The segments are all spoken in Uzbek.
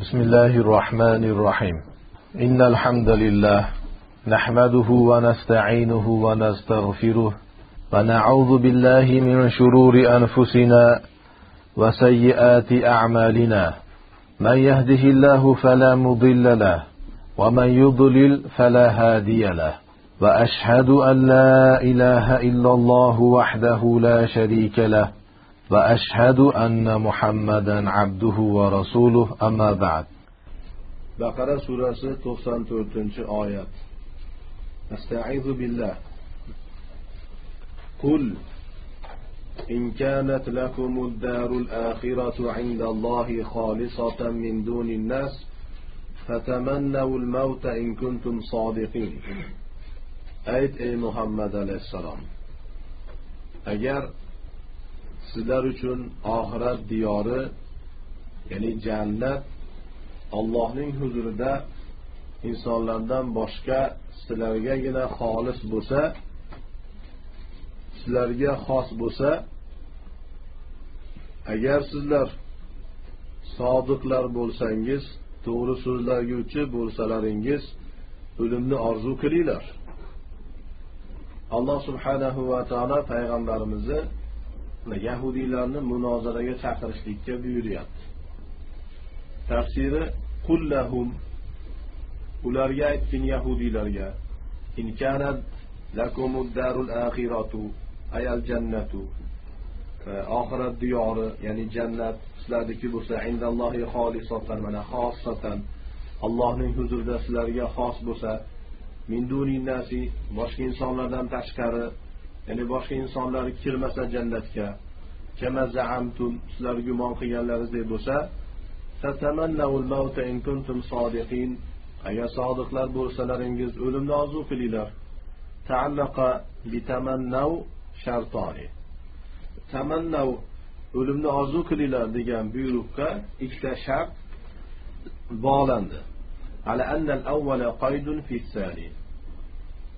بسم الله الرحمن الرحيم. إن الحمد لله نحمده ونستعينه ونستغفره ونعوذ بالله من شرور أنفسنا وسيئات أعمالنا. من يهده الله فلا مضل له ومن يضلل فلا هادي له. وأشهد أن لا إله إلا الله وحده لا شريك له وأشهد أن محمدا عبده ورسوله أما بعد. surasi to'qson to'rtinchi oyat أستعيذ بالله. قل إن كانت لكم الدار الآخرة عند الله خالصة من دون الناس فتمنوا الموت إن كنتم صادقين. ayt ey muhammad alayhissalom agar sizlar uchun oxirat diyori ya'ni jannat Allohning huzurida insonlardan boshqa sizlargagina xolis bo'lsa sizlarga xos bo'lsa agar sizlar sodiqlar bo'lsangiz to'g'ri so'zlaguvchi bo'lsalaringiz o'limni orzu qilinglar. Alloh subhanahu va taolo payg'ambarimizni yahudiylarni munozaraga chaqirishlikka buyuryapti. Tafsiri qullahum ularga aytgin yahudiylarga in lakumuddarul lakumud ayal jannatu. E, oxirat diyori ya'ni jannat sizlarniki bo'lsa indallohi xolisatan mana xossatan allohning huzurida sizlarga xos bo'lsa min nasi boshqa insonlardan tashqari ya'ni boshqa insonlar kirmasa jannatga kama zaamtum sizlar gumon qilganlaringizdek bo'lsa fatamannavul mauta in kuntum sodiqin. Agar sodiqlar bo'lsalaringiz o'limni orzu qilinglar. Taallaqa bitamannav shartoni. Tamannav o'limni orzu qilinglar degan buyruqqa ikkita shart bog'landi.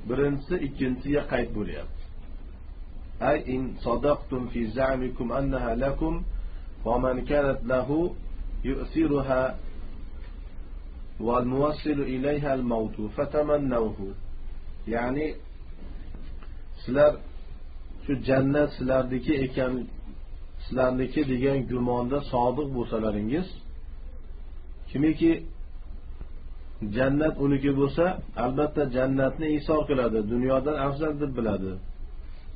Birinchisi ikkinchisiga qayd bo'lyapti. أي إن صدقتم في زعمكم أنها لكم ومن كانت له يؤثرها والموصل إليها الموت فتمنوه يعني sizlar shu jannat sizlarniki ekan sizlarniki degan gumonda sodiq bo'lsalaringiz kimiki jannat uniki bo'lsa albatta jannatni isor qiladi dunyodan afzal deb biladi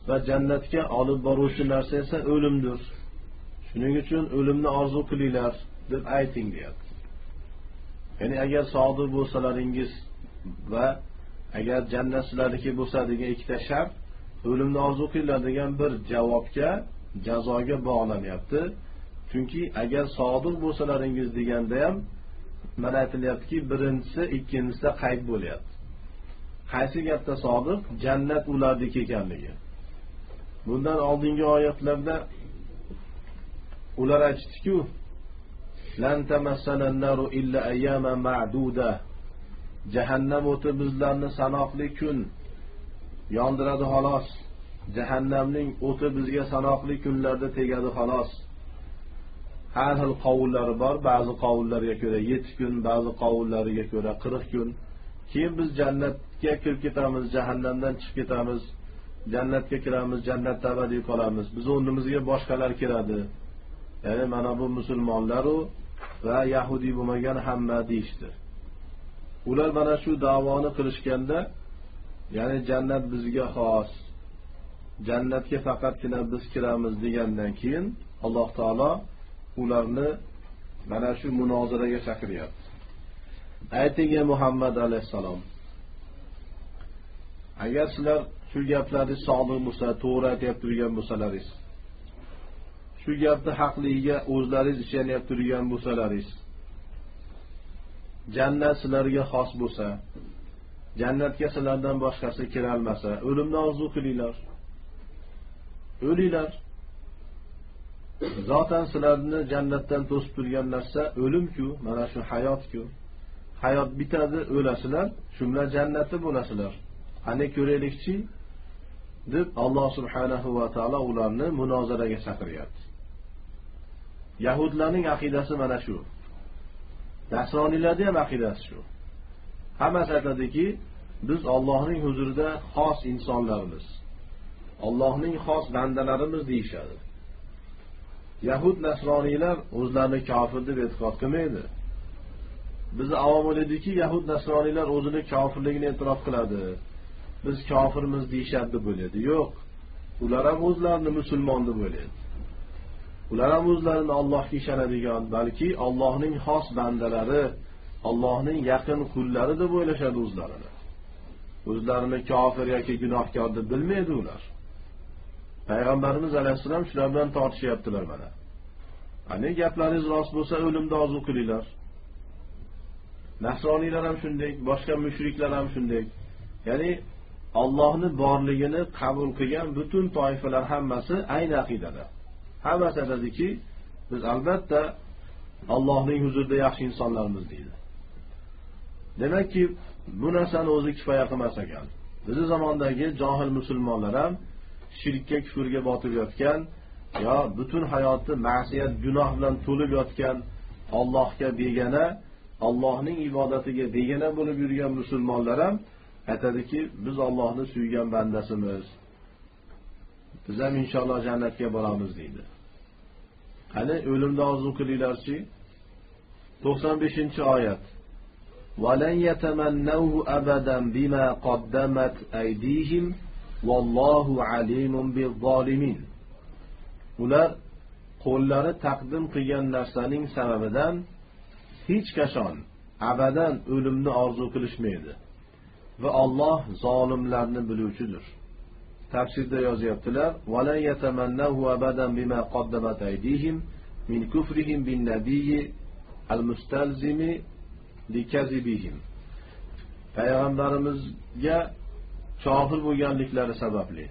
Va jannatga olib boruvchi narsa esa o'limdir. Shuning uchun o'limni orzu qilinglar deb ayting deyapti. Ya'ni agar sodiq bo'lsalaringiz va agar jannat sizlarniki bo'lsa degan ikkita shart o'limni orzu qilinglar degan bir javobga jazoga bog'lanyapti. Chunki agar sodiq bo'lsalaringiz deganda ham mana aytilyaptiki birinchisi ikkinchisida qayd bo'lyapti. Qaysi gapda sodiq? Jannat ularniki ekanligi. Bundan oldingi oyatlarda ular aytishdiku jahannam o'ti bizlarni sanoqli kun yondiradi xolos. Jahannamning o'ti bizga sanoqli kunlarda tegadi xolos. Har xil qovullari bor ba'zi qovullarga ko'ra yetti kun ba'zi qovullariga ko'ra qirq kun. Keyin biz jannatga kirib ketamiz jahannamdan chiqib ketamiz. Jannatga kiramiz jannatda abadiy qolamiz. Biz o'rnimizga boshqalar kiradi. Ya'ni mana bu musulmonlaru va yahudiy bo'lmagan hamma deyishdi. Ular mana shu davoni qilishganda ya'ni jannat bizga xos. Jannatga faqatgina biz kiramiz degandan keyin alloh taolo ularni mana shu munozaraga chaqiryapti. Ayting ey muhammad alayhissalom agar sizlar shu gaplarni sodiq bo'lsa to'g'ri aytib turgan bo'lsalaringiz. Shu gapni haqligiga o'zlaringiz ishonib turgan bo'lsalaringiz. Jannat sizlarga xos bo'lsa jannatga sizlardan boshqasi kirolmasa o'limni orzu qilinglar. O'linglar. Zotan sizlarni jannatdan to'sib turgan narsa o'limku mana shu hayotku. Hayot bitadi o'lasizlar shu bilan jannatda bo'lasizlar. Qani ko'raylikchi? Deb alloh subhanahu va taolo ularni munozaraga chaqiryapti. Yahudlarning aqidasi mana shu. Nasroniylarni ham aqidasi shu. Hammasi aytadiki biz ollohning huzurida xos insonlarmiz ollohning xos bandalarimiz deyishadi. Yahud nasroniylar o'zlarini kofir deb e'tiqod qilmaydi. Bizni avom o'ylaydiki yahud nasroniylar o'zini kofirligini e'tirof qiladi. Biz kofirmiz deyishadi deb o'ylaydi yo'q. Ular ham o'zlarini musulmon deb o'ylaydi ular ham o'zlarini allohga ishonadigan balki allohning xos bandalari allohning yaqin qullari deb o'ylashadi o'zlarini. O'zlarini kofir yoki gunohkor deb bilmaydi ular. Payg'ambarimiz alayhissalom shular bilan tortishyaptilar mana. Ani gaplaringiz rost bo'lsa o'limni orzu qilinglar nasroniylar ham shunday boshqa mushriklar ham shunday. Ya'ni ollohni borligini qabul qilgan butun toifalar hammasi ayni aqidada. Hammasi aytadiki biz albatta allohning huzurida yaxshi insonlarmiz deydi. Demakki bu narsani o'zi kifoya qilmas ekan. Bizni zamondagi johil musulmonlar ham shirkka kufrga botib yotgan yo butun hayoti ma'siyat gunoh bilan to'lib yotgan ollohga begona ollohning ibodatiga begona bo'lib yurgan musulmonlar ham aytadiki biz ollohni suygan bandasimiz biz ham inshaalloh jannatga boramiz deydi qani o'limni orzu qilinglarchi to'qson beshinchi oyat ولن يتمنوه أبدا بما قدمت أيديهم والله عليم بالظالمين ular qo'llari taqdim qilgan narsaning sababidan hech qachon abadan o'limni orzu qilishmaydi va Alloh zolimlarni biluvchidir tafsirda yozyaptilar وَلَنْ يَتَمَنَّهُ أَبَدًا بِمَا قَدَّمَتْ أَيْدِيهِمْ مِنْ كُفْرِهِمْ بِالنَّبِيِّ الْمُسْتَلْزِمِ لِكَذِبِهِمْ payg'ambarimizga kofir bo'lganliklari sababli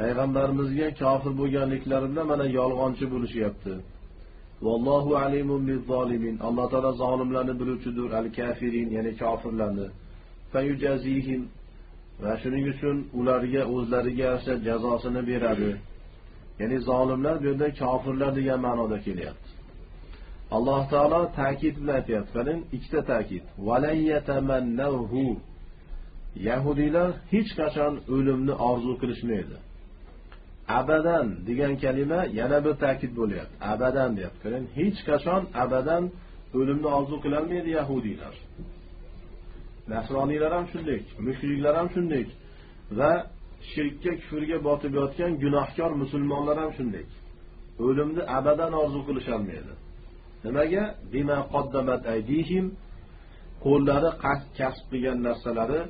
payg'ambarimizga kofir bo'lganliklari bilan mana yolg'onchi bo'lishyapti vallohu alimun bizzolimin alloh taolo zolimlarni biluvchidir al kafirin ya'ni kofirlarni fayujazihim va shuning uchun ularga o'zlariga yarasha jazosini beradi. Ya'ni zolimlar bu yerda kofirlar degan ma'noda kelyapti. Alloh taolo ta'kid bilan aytyapti. Qarang ikkita ta'kid. Yahudiylar hech qachon o'limni orzu qilishmaydi. Abadan degan kalima yana bir ta'kid bo'lyapti. Abadan deyapti. Qarang hech qachon abadan o'limni orzu qilolmaydi yahudiylar. Nasroniylar ham shunday mushriklar ham shunday va shirkka kufrga botib yotgan gunohkor musulmonlar ham shunday. O'limni abadan orzu qilisholmaydi. Nimaga? Bima qoddamat aydihim. Qo'llari kasb qilgan narsalari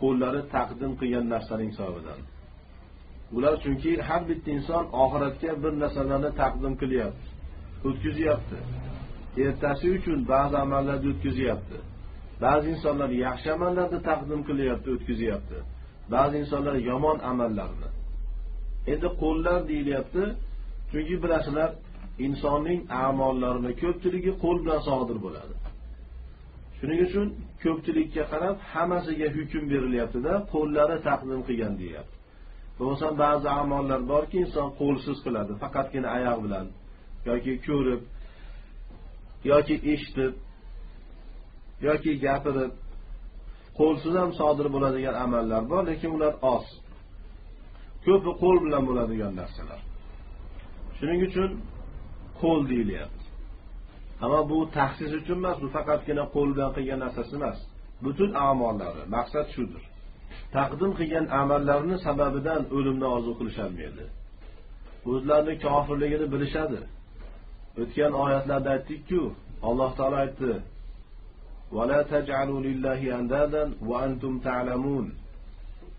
qo'llari taqdim qilgan narsaning hisobidan. Ular chunki har bitta inson oxiratga bir narsalarni taqdim qilyapti o'tkazyapti ertasi uchun ba'zi amallarni o'tkazyapti. Ba'zi insonlar yaxshi amallarni taqdim qilyapti o'tkazyapti. Ba'zi insonlar yomon amallarni. Endi qo'llar deyilyapti chunki bilasizlar insonning amollarini ko'pchiligi qo'l bilan sodir bo'ladi. Shuning uchun ko'pchilikka qarab hammasiga hukm berilyaptida qo'llari taqdim qilgan deyapti. Bo'lmasam ba'zi amallar borki inson qo'lsiz qiladi faqatgina oyoq bilan yoki ko'rib yoki eshitib yoki gapirib qo'lsiz ham sodir bo'ladigan amallar bor lekin ular oz. Ko'pi qo'l bilan bo'ladigan narsalar. Shuning uchun qo'l deyilyapti. Ammo bu tahsis uchun emas bu faqatgina qo'l bilan qilgan narsasi emas. Butun amollari maqsad shudir. Taqdim qilgan amallarni sababidan o'limni orzu qilisholmaydi o'zlarini kofirligini bilishadi. O'tgan oyatlarda aytdikku alloh taolo aytdi ولا تجعلوا لله أندادا وأنتم تعلمون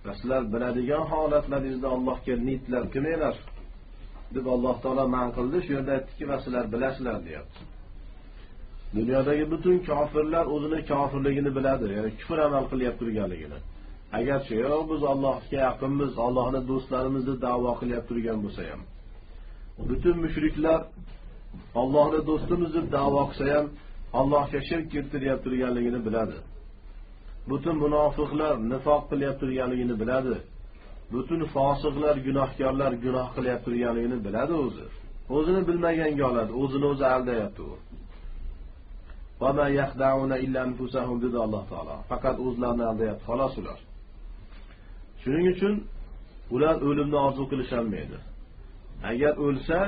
sizlar biladigan holatlaringizda allohga nidlar qilmanglar deb alloh taolo man qildi shu yerda aytdiki va sizlar bilasizlar deyapti dunyodagi butun kofirlar o'zini kofirligini biladi ya'ni kufr amal qilyapti turganligini agarchi yo'q biz allohga yaqinmiz allohni do'stlarimiz deb davo qilyapti turgan bo'lsa ham butun mushriklar ollohni do'stimiz deb davo qilsa ham allohga shirk keltirib turganligini biladi. Butun munofiqlar nifoq qilib turganligini biladi. Butun fosiqlar gunohkorlar gunoh qilib turganligini biladi o'zi. O'zini bilmaganga oladi o'zini o'zi aldayapti u. Dedi alloh taolo. Faqat o'zlarini aldayapti xolos ular. Shuning uchun ular o'limni orzu qilisholmaydi. Agar o'lsa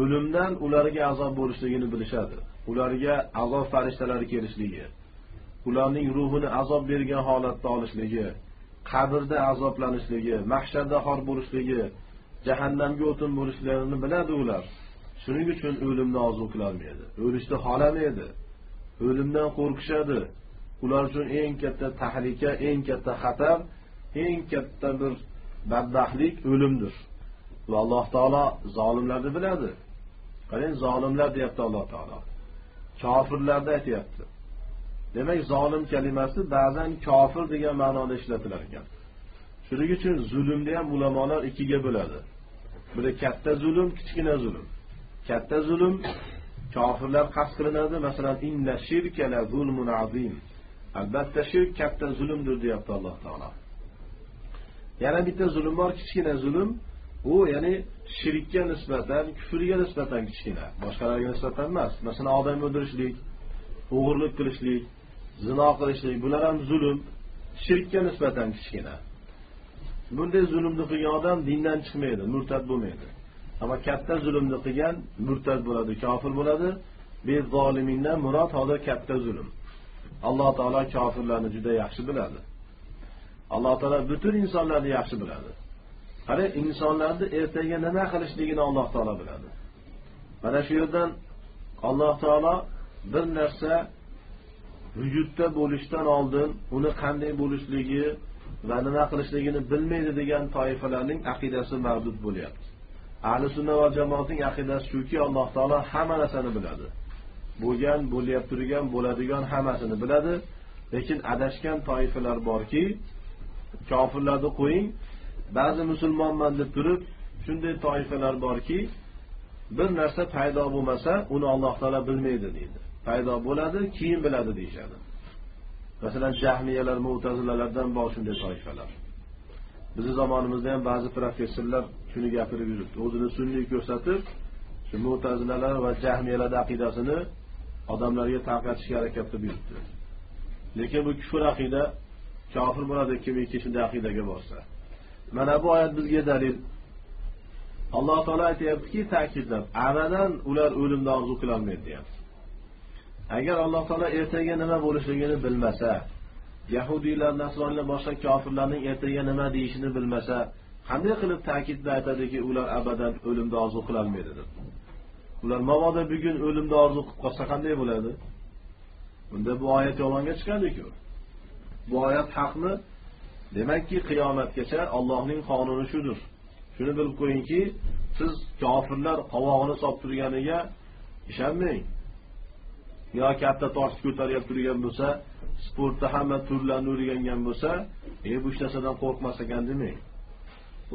o'limdan ularga azob bo'lishligini bilishadi. Ularga azob farishtalari kelishligi, ularning ruhini azob bergan holatda olishligi, qabrda azoblanishligi, mahsharda xor bo'lishligi, jahannamga o'tin bo'lishlarini biladi ular. Shuning uchun o'limni orzu qilolmaydi. O'lishni xohlamaydi. O'limdan qo'rqishadi. Ular uchun eng katta tahlika, eng katta xatar, eng katta bir badbaxtlik o'limdir. Va Alloh taolo zolimlarni biladi. Qarang, zolimlar deyapti Alloh taolo. Kofirlarni aytyapti. Demak, zolim kalimasi ba'zan kofir degan ma'noda ishlatilar ekan. Shuning uchun zulmni ham ulamolar ikkiga bo'ladi. Biri katta zulm, kichkina zulm. Katta zulm kofirlar qasd qilinadi, masalan, inna shirka la zulmun azim. Albatta shirk katta zulmdir deyapti Alloh taolo. Yana bitta zulm bor, kichkina zulm. U ya'ni shirkka nisbatan, kufrga nisbatan kichkina, boshqalarga nisbatan emas. Masalan, odam o'ldirishlik, o'g'irlik qilishlik, zino qilishlik, bular ham zulm, shirkka nisbatan kichkina. Bunday zulmni qilgan odam dindan chiqmaydi, murtad bo'lmaydi. Ammo katta zulmni qilgan murtad bo'ladi, kofir bo'ladi. Biz murod hozir katta zulm. Alloh taolo kofirlarni juda yaxshi biladi. Alloh taolo butun insonlarni yaxshi biladi. Qara, insonlarni ertaga nima qilishligini Alloh taolo biladi. Mana shu yerdan Alloh taolo bir narsa vujudda bo'lishdan oldin uni qanday bo'lishligi va nima qilishligini bilmaydi degan toifalarning aqidasi mavjud bo'lyapti. Ahli sunna va jamoatning aqidasi shuki Alloh taolo hamma narsani biladi. Bo'lgan, bo'lyap turgan, bo'ladigan hammasini biladi, lekin adashgan toifalar borki, kofirlarni qo'ying, ba'zi musulmonman deb turib, shunday toifalar borki, bir narsa paydo bo'lmasa, uni Alloh taolo bilmaydi deydi. Paydo bo'ladi, keyin biladi deyishadi Masalan, Jahmiyalar, Mu'tazilalardan bor shunday toifalar. bizni zamonimizda ham ba'zi professorlar shuni gapirib yuribdi. O'zini sunniy ko'rsatib, shu Mu'tazilalar va Jahmiyalar aqidasini odamlarga tarqatishga harakat qilib yuribdi. Lekin bu kufr aqida, kofir bo'ladi kimiki shunday aqidaga borsa. Mana bu oyat bizga dalil. Alloh taolo aytyaptiki ta'kidlab, abadan ular o'limni orzu qilolmaydi deyapti. Agar Alloh taolo ertaga nima bo'lishligini bilmasa, Yahudiylar, Nasroniylar, boshqa kofirlarning ertaga nima deyishini bilmasa, qanday qilib ta'kidda aytadiki, ular abadan o'limni orzu qilolmaydi deb. Ular mabodo bugun o'limni orzu qilib qolsa qanday bo'ladi? Bunda bu oyat yolg'onga chiqadi-ku. Bu oyat haqni demakki qiyomatgacha Allohning qonuni shudir. Shuni bilib qo'yingki, siz kofirlar qovog'ini solib turganiga ishonmang. yo katta toshni ko'tarib turgan bo'lsa, sportda hamma turlarni o'rgangan bo'lsa, e bu narsadan qo'rqmas ekan demang.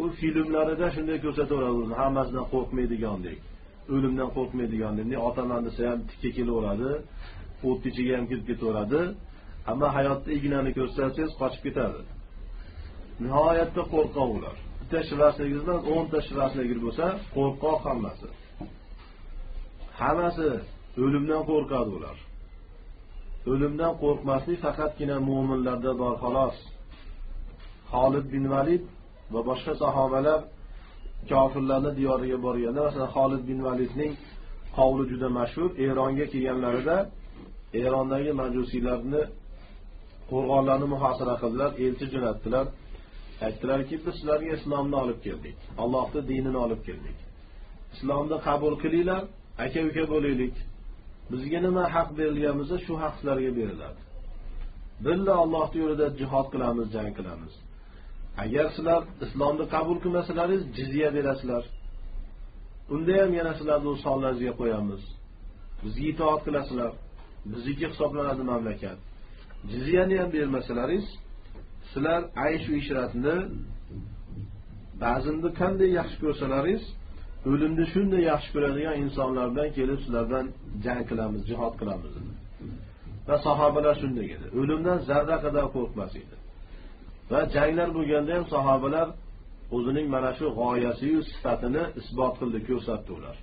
U filmlarida shunday ko'rsataveradi, hammasidan qo'rqmaydigandek, o'limdan qo'rqmaydigandek. Ne otaman desa ham tikka kelaveradi, o't ichiga ham kirib ketaveradi, ammo hayotda ignani ko'rsatsangiz qochib ketadi. Nihoyatda qo'rqoq ular. Bitta shirasligingizdan 10 ta bo'lsa, qo'rqoq hammasi. Hammasi o'limdan qo'rqadi ular. O'limdan qo'rqmaslik faqatgina mu'minlarda bor xolos. Xolid bin Valid va boshqa sahobalar kofirlarni diyoriga borganda, masalan, Xolid bin Validning qavli juda mashhur. Eronga kelganlarida Erondagi majusiylarni qo'rg'onlarni muhosara qildilar, elchi jo'natdilar. Aytdilarki, biz sizlarga islomni olib keldik. allohni dinini olib keldik. Islomni qabul qilinglar, aka-uka bo'laylik. Bizga nima haq berilgan bo'lsa, shu haq sizlarga beriladi. Billa Allohning yo'lida jihad qilamiz, jang qilamiz. Agar sizlar islomni qabul qilmasalaringiz, jizya berasizlar. Unda ham yana sizlarni sonlaringizga qo'yamiz. Bizga itoat qilasizlar. Bizniki hisoblanadi mamlakat. Jizyani ham bermasalaringiz, sizlar aysh va ishratni ba'zida qanday yaxshi ko'rsalaringiz, o'limni shunday yaxshi ko'radigan insonlardan kelib sizlardan jang qilamiz, jihad qilamiz dedi. Va sahobalar shunday edi. O'limdan zarra qadar qo'rqmas edi. Va janglar bo'lganda ham sahobalar o'zining mana shu g'oyasiyu sifatini isbot qildi, ko'rsatdi ular.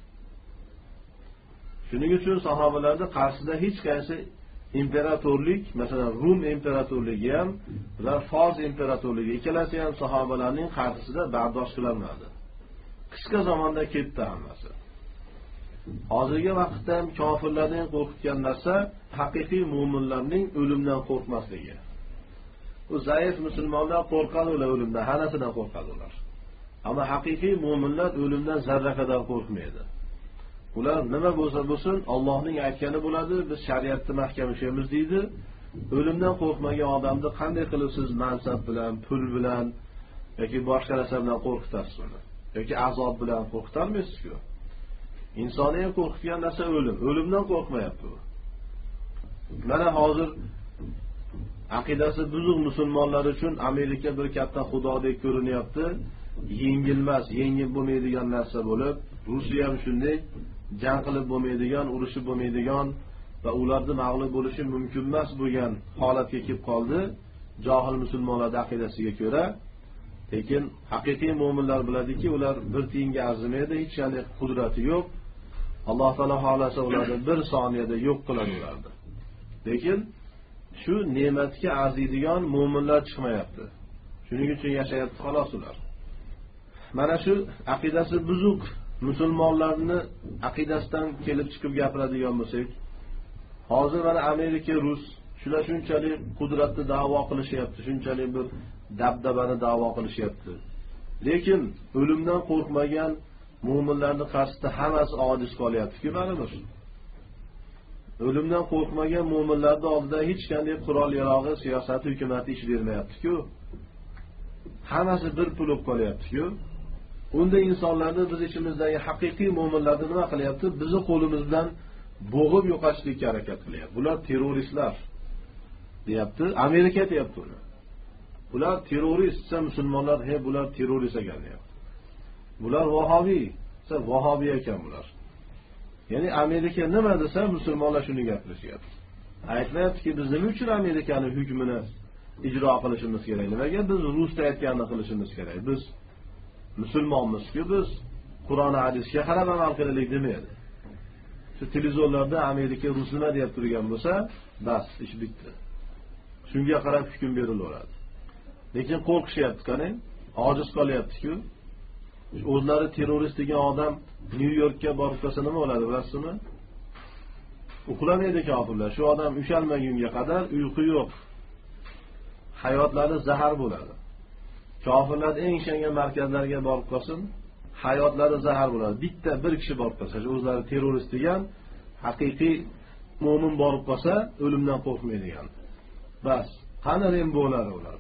shuning uchun sahobalarni qarshisida hech qaysi imperatorlik masalan rum imperatorligi ham va fors imperatorligi ikkalasi ham sahobalarning qarshisida bardosh qilolmadi qisqa zamonda ketdi hammasi. Hozirgi vaqtda ham kofirlarni qo'rqitgan narsa haqiqiy mo'minlarning o'limdan qo'rqmasligi. U zaif musulmonlar qo'rqadi ular o'limdan hamasidan qo'rqadi ular. Ammo haqiqiy mo'minlar o'limdan zarra qadar qo'rqmaydi. Ular nima bo'lsa bo'lsin ollohning aytgani bo'ladi biz shariatni mahkam ushlaymiz deydi. O'limdan qo'rqmagan odamni qanday qilib siz mansab bilan pul bilan yoki boshqa narsa bilan qo'rqitasiz uni? Yoki azob bilan qo'rqitolmaysizku insonni ham qo'rqitgan narsa o'lim. O'limdan qo'rqmayapti u. Mana hozir aqidasi buzuq musulmonlar uchun amerika bir katta xudodek ko'rinyapti. Yengilmas yengib bo'lmaydigan narsa bo'lib rusiya ham shunday jang qilib bo'lmaydigan urushib bo'lmaydigan va ularni mag'lub bo'lishi mumkin emas bo'lgan holatga kelib qoldi johil musulmonlarni aqidasiga ko'ra. Lekin haqiqiy mo'minlar biladiki ular bir tiyinga arzimaydi hech qanday qudrati yo'q. Alloh taolo xohlasa ularni bir soniyada yo'q qiladi ularni. Lekin shu ne'matga arziydigan mo'minlar chiqmayapti. Shuning uchun yashayapti xolos ular. Mana shu aqidasi buzuq. Musulmonlarni aqidasidan kelib chiqib gapiradigan bo'lsak hozir mana amerika rus shular shunchalik qudratni davo qilishyapti shunchalik bir dabdabani davo qilishyapti. Lekin o'limdan qo'rqmagan mo'minlarni qarshisida hammasi ojiz qolyaptiku baribir. O'limdan qo'rqmagan mo'minlarni oldida hech qanday qurol yarog'i siyosati hukumati ish bermayaptiku. Hammasi bir pul bo'lib qolyaptiku. Unda insonlarni biz ichimizdagi haqiqiy mo'minlarni nima qilyapti? Bizni qo'limizdan bo'g'ib yo'qotishlikka harakat qilyapti. Bular terroristlar deyapti. Amerika aytyapti uni. Bular terrorist desa musulmonlar he bular terrorist ekan deyapti. Bular vahobiy desa vahobiy ekan bular. Ya'ni amerika nima desa musulmonlar shuni gapirishyapti. Aytmayaptiki biz nima uchun amerikani hukmini ijro qilishimiz kerak? Nimaga biz rusda aytganini qilishimiz kerak? Biz musulmonmizku biz qur'oni hadisga qarab amal qilaylik demaydi. Shu televizorlarda amerika rus nima deyap turgan bo'lsa bas ish bitdi. Shunga qarab hukm berilaveradi. Lekin qo'rqishyapti qarang ojiz qolyaptiku. O'zlari terrorist degan odam nyu yorkka borib qolsa nima bo'ladi bilasizmi? Uxlamaydi kofirlar. Shu odam ushalmagunga qadar uyqu yo'q. Hayotlari zahar bo'ladi. Kofirlarni eng ishongan markazlariga borib qolsin hayotlari zahar bo'ladi. Bitta bir kishi borib qolsa o'zlari terrorist degan haqiqiy mo'min borib qolsa o'limdan qo'rqmaydigan. Bas qani rembolar ular?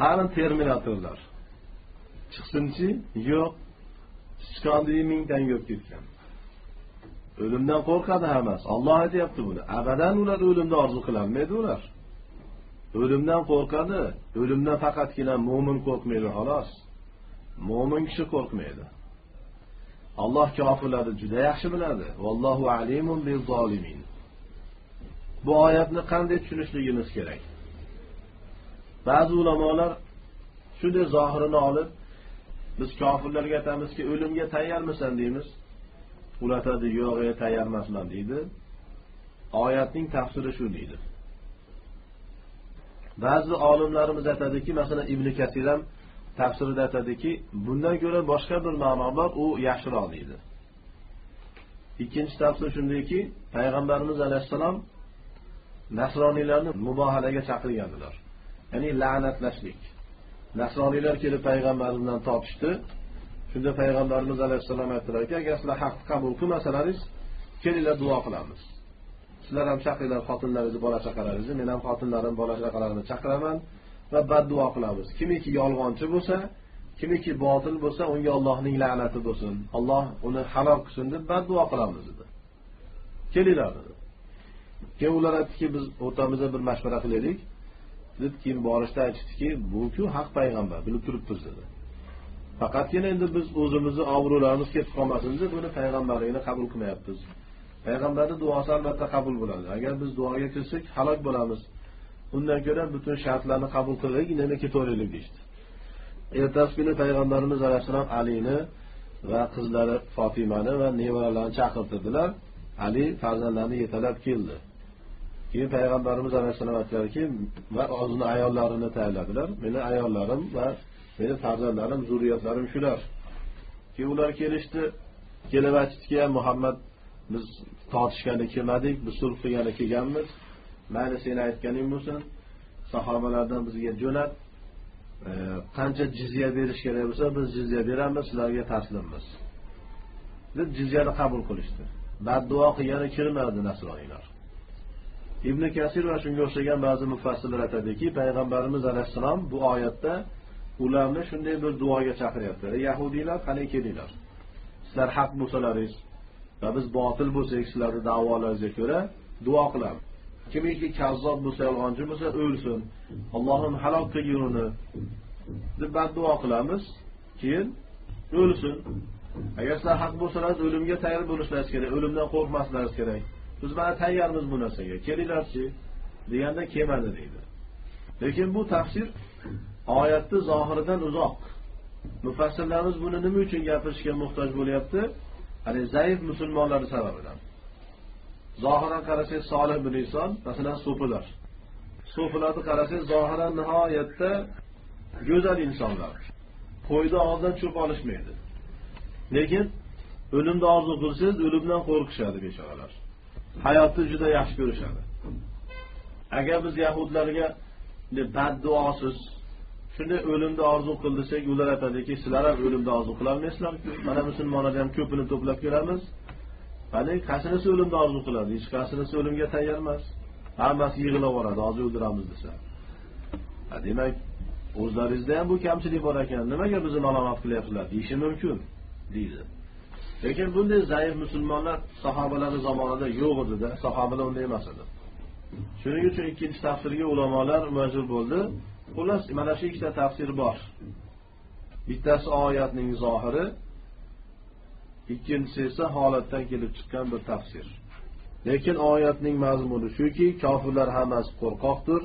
Qani terminatorlar? Chiqsinchi yo'q sichqonni mingdan tanga ketgan. O'limdan qo'rqadi hammasi. Olloh aytyapti buni. Abadan ular o'limni orzu qilolmaydi ular. O'limdan qo'rqadi. O'limdan faqatgina mo'min qo'rqmaydi xolos. Mo'min kishi qo'rqmaydi. Alloh kofirlarni juda yaxshi biladi. Vallohu alimun zolimin bu oyatni qanday tushunishligimiz kerak? Ba'zi ulamolar shunday zohirini olib biz kofirlarga aytamizki o'limga tayyormisan deymiz. Ular aytadi yo'q tayyor emasman deydi. Oyatning tafsiri shu deydi. Ba'zi olimlarimiz aytadiki masalan ibn kasir ham tafsirida aytadiki bundan ko'ra boshqa bir ma'no bor u yaxshiroq deydi. Ikkinchi tafsir shundayki payg'ambarimiz alayhissalom nasroniylarni mubohalaga chaqirgandilar. Ya'ni la'natlashlik nasroniylar kelib payg'ambarimizdan bilan shunda payg'ambarimiz alayhissalom aytdilarki agar sizlar haqni qabul qilmasalaringiz kelinglar duo qilamiz. Sizlar ham chaqiringlar xotinlaringizni bola chaqalaringizni men ham xotinlarim bola chaqalarimni chaqiraman va badduo qilamiz. Kimiki yolg'onchi bo'lsa kimiki botil bo'lsa unga ollohning la'nati bo'lsin. Olloh uni halok qilsin deb badduo qilamiz dedi. Kelinglar dedi. Keyin ular aytdiki biz o'rtamizda bir mashvara qilaylik deb keyin borishda aytishdiki buku haq payg'ambar bilib turibmiz dedi. Faqatgina endi biz o'zimizni obro'larimiz ketib qolmasin deb uni payg'ambarligini qabul qilmayapmiz. Payg'ambarni duosi albatta qabul bo'ladi. Agar biz duoga kirsak halok bo'lamiz. Undan ko'ra butun shartlarni qabul qilib indamay ketaveraylik deyishdi. Ertasi kuni payg'ambarimiz alayhissalom alini va qizlari fotimani va nevaralarini chaqirtirdilar. Ali farzandlarini yetalab keldi. Keyin payg'ambarimiz alayhissalom aytdilarki va o'zini ayollarini tayyorladilar. Meni ayollarim va meni farzandlarim zurriyatlarim shular. Keyin ular kelishdi. Kelib aytishdiki muhammad biz tortishgani kelmadik biz sulh qilgani kelganmiz. Mayli seni aytganing bo'lsin sahobalardan bizga jo'nat. E, qancha jizya berish kerak bo'lsa biz jizya beramiz sizlarga taslimmiz. Deb jizyani qabul qilishdi. Badduo qilgani kirmadi nasroniylar ibn kasir va shunga o'xshagan ba'zi mufassirlar aytadiki payg'ambarimiz alayhissalom bu oyatda ularni shunday bir duoga chaqiryapti yahudiylar qani kelinglar. Sizlar haq bo'lsalaringiz va biz botil bo'lsak sizlarni davolaringizga ko'ra duo qilamiz. Kimiki kazzob bo'lsa yolg'onchi bo'lsa o'lsin. Allohim halok qilgin uni deb badduo qilamiz keyin o'lsin. Agar sizlar haq bo'lsalaringiz o'limga tayyor bo'lishlaringiz kerak o'limdan qo'rqmaslaringiz kerak. Biz mana tayyormiz bu narsaga. Kelinglarchi deganda kelmadi deydi. Lekin bu tafsir oyatni zohiridan uzoq. Mufassirlarimiz buni nima uchun gapirishga muhtoj bo'lyapti? Haligi zaif musulmonlar sababidan. Zohiran qarasangiz solih bir inson masalan sufilar. Sufilarni qarasangiz zohiran nihoyatda go'zal insonlar. Qo'yni og'zidan cho'p olishmaydi. Lekin o'limni orzu qilsangiz o'limdan qo'rqishadi bechoralar. Hayotni juda yaxshi ko'rishadi. Agar biz yahudlarga badduosiz shunday o'limni orzu qil desak ular aytadiki sizlar ham o'limni orzu qilolmaysizlarku mana musulmonlarni ham ko'pini to'plab ko'ramiz. Mana qaysinisi o'limni orzu qiladi hech qaysinisi o'limga tayyor emas. Hammasi yig'ilib yuboradi hozir o'ldiramiz desa. Demak o'zlaringizda ham bu kamchilik bor ekan. Nimaga bizni malomat qilyapsizlar? Deyishi mumkin deydi. Lekin bunday zaif musulmonlar sahobalarni zamonida yo'q edida sahobalar unday emas edi. Shuning uchun ikkinchi tafsirga ulamolar majbur bo'ldi. Xullas mana shu ikkita tafsir bor. Bittasi oyatning zohiri ikkinchisi esa holatdan kelib chiqqan bir tafsir. Lekin oyatning mazmuni shuki kofirlar hammasi qo'rqoqdir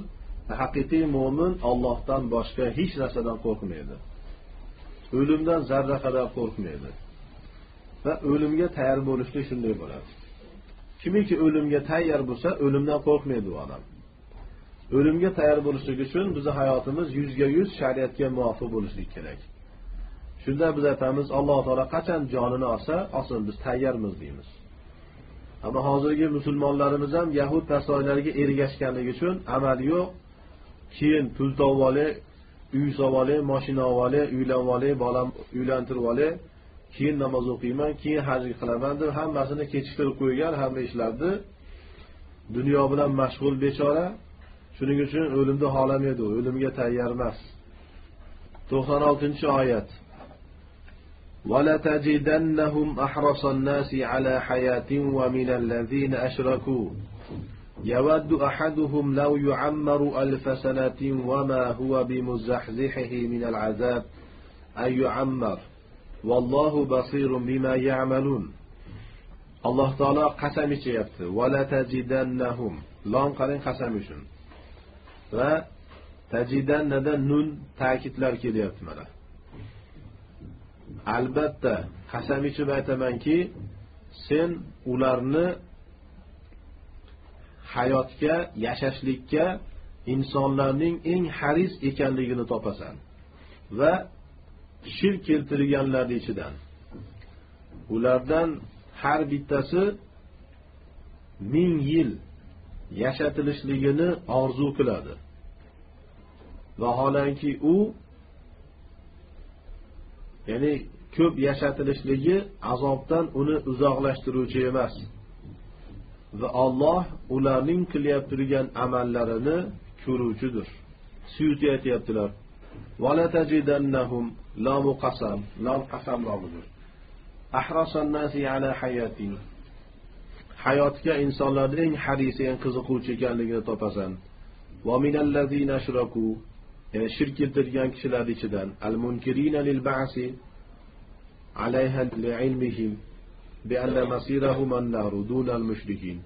haqiqiy mo'min ollohdan boshqa hech narsadan qo'rqmaydi. O'limdan zarra qadar qo'rqmaydi. Va o'limga tayyor bo'lishlik shunday bo'ladi. Kimiki o'limga tayyor bo'lsa o'limdan qo'rqmaydi u odam. O'limga tayyor bo'lishlik uchun bizni hayotimiz yuzga yuz shariatga muvofiq bo'lishlik kerak. Shunda biz aytamiz alloh taolo qachon jonini olsa olsin biz tayyormiz deymiz. Ammo hozirgi musulmonlarimiz ham yahud nasoylarga ergashganligi uchun amal yo'q. Keyin pul topib olay uy solib olay moshina olib olay uylanib olay bolam uylantirib olay. Keyin namoz o'qiyman keyin haj qilaman deb hammasini kechiktirib qo'ygan hamma ishlarni dunyo bilan mashg'ul bechora Şunun için ölümde halem yedi o. Ölümge teyyermez. 96. ayet. وَلَتَجِدَنَّهُمْ اَحْرَصَ النَّاسِ عَلَى حَيَاتٍ وَمِنَ الَّذ۪ينَ اَشْرَكُوا يَوَدُّ أَحَدُهُمْ لَوْ يُعَمَّرُ أَلْفَ سَنَةٍ وَمَا هُوَ بِمُزَّحْزِحِهِ مِنَ الْعَذَابِ أَنْ يُعَمَّرُ وَاللّٰهُ بَصِيرٌ بِمَا يَعْمَلُونَ Allah-u Teala kasem içi yaptı. وَلَتَجِدَنَّهُمْ Lan kalın kasem için. Va tajidannada nun ta'kidlar kelyapti mana. Albatta qasam ichib aytamanki sen ularni hayotga yashashlikka insonlarning eng haris ekanligini topasan va shirk keltirganlarni ichidan. Ulardan har bittasi ming yil yashatilishligini orzu qiladi. Vaholanki u ya'ni ko'p yashatilishligi azobdan uni uzoqlashtiruvchi emas. Va olloh ularning qilyab turgan amallarini ko'ruvchidir. Suyuti aytyaptilar ahrosannasi ala lom hayotga insonlarni eng harisi eng qiziquvchi ekanligini topasan. Ya'ni shirk keltirgan kishilarni ichidan al munkirina lil ba'si alayha li'ilmihim bi'anna masirahum an-nar dun al-mushrikin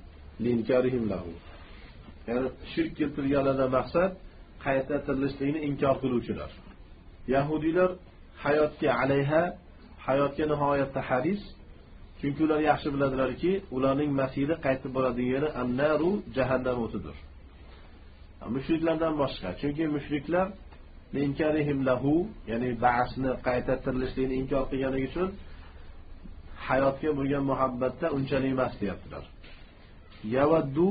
linkarihim lahu. Ya'ni shirk keltirganlardan maqsad qayta tirilishlikni inkor qiluvchilar. Yahudiylar hayotga alayha hayotga nihoyatda haris chunki ular yaxshi biladilarki ularning masiri qaytib boradigan yeri annaru jahannam o'tidir. Mushriklardan boshqa. Chunki mushriklar lahu ya'ni ba'sni qayta tirilishlikni inkor qilganligi uchun hayotga bo'lgan muhabbatda unchalik emas deyaptilar. Yavaddu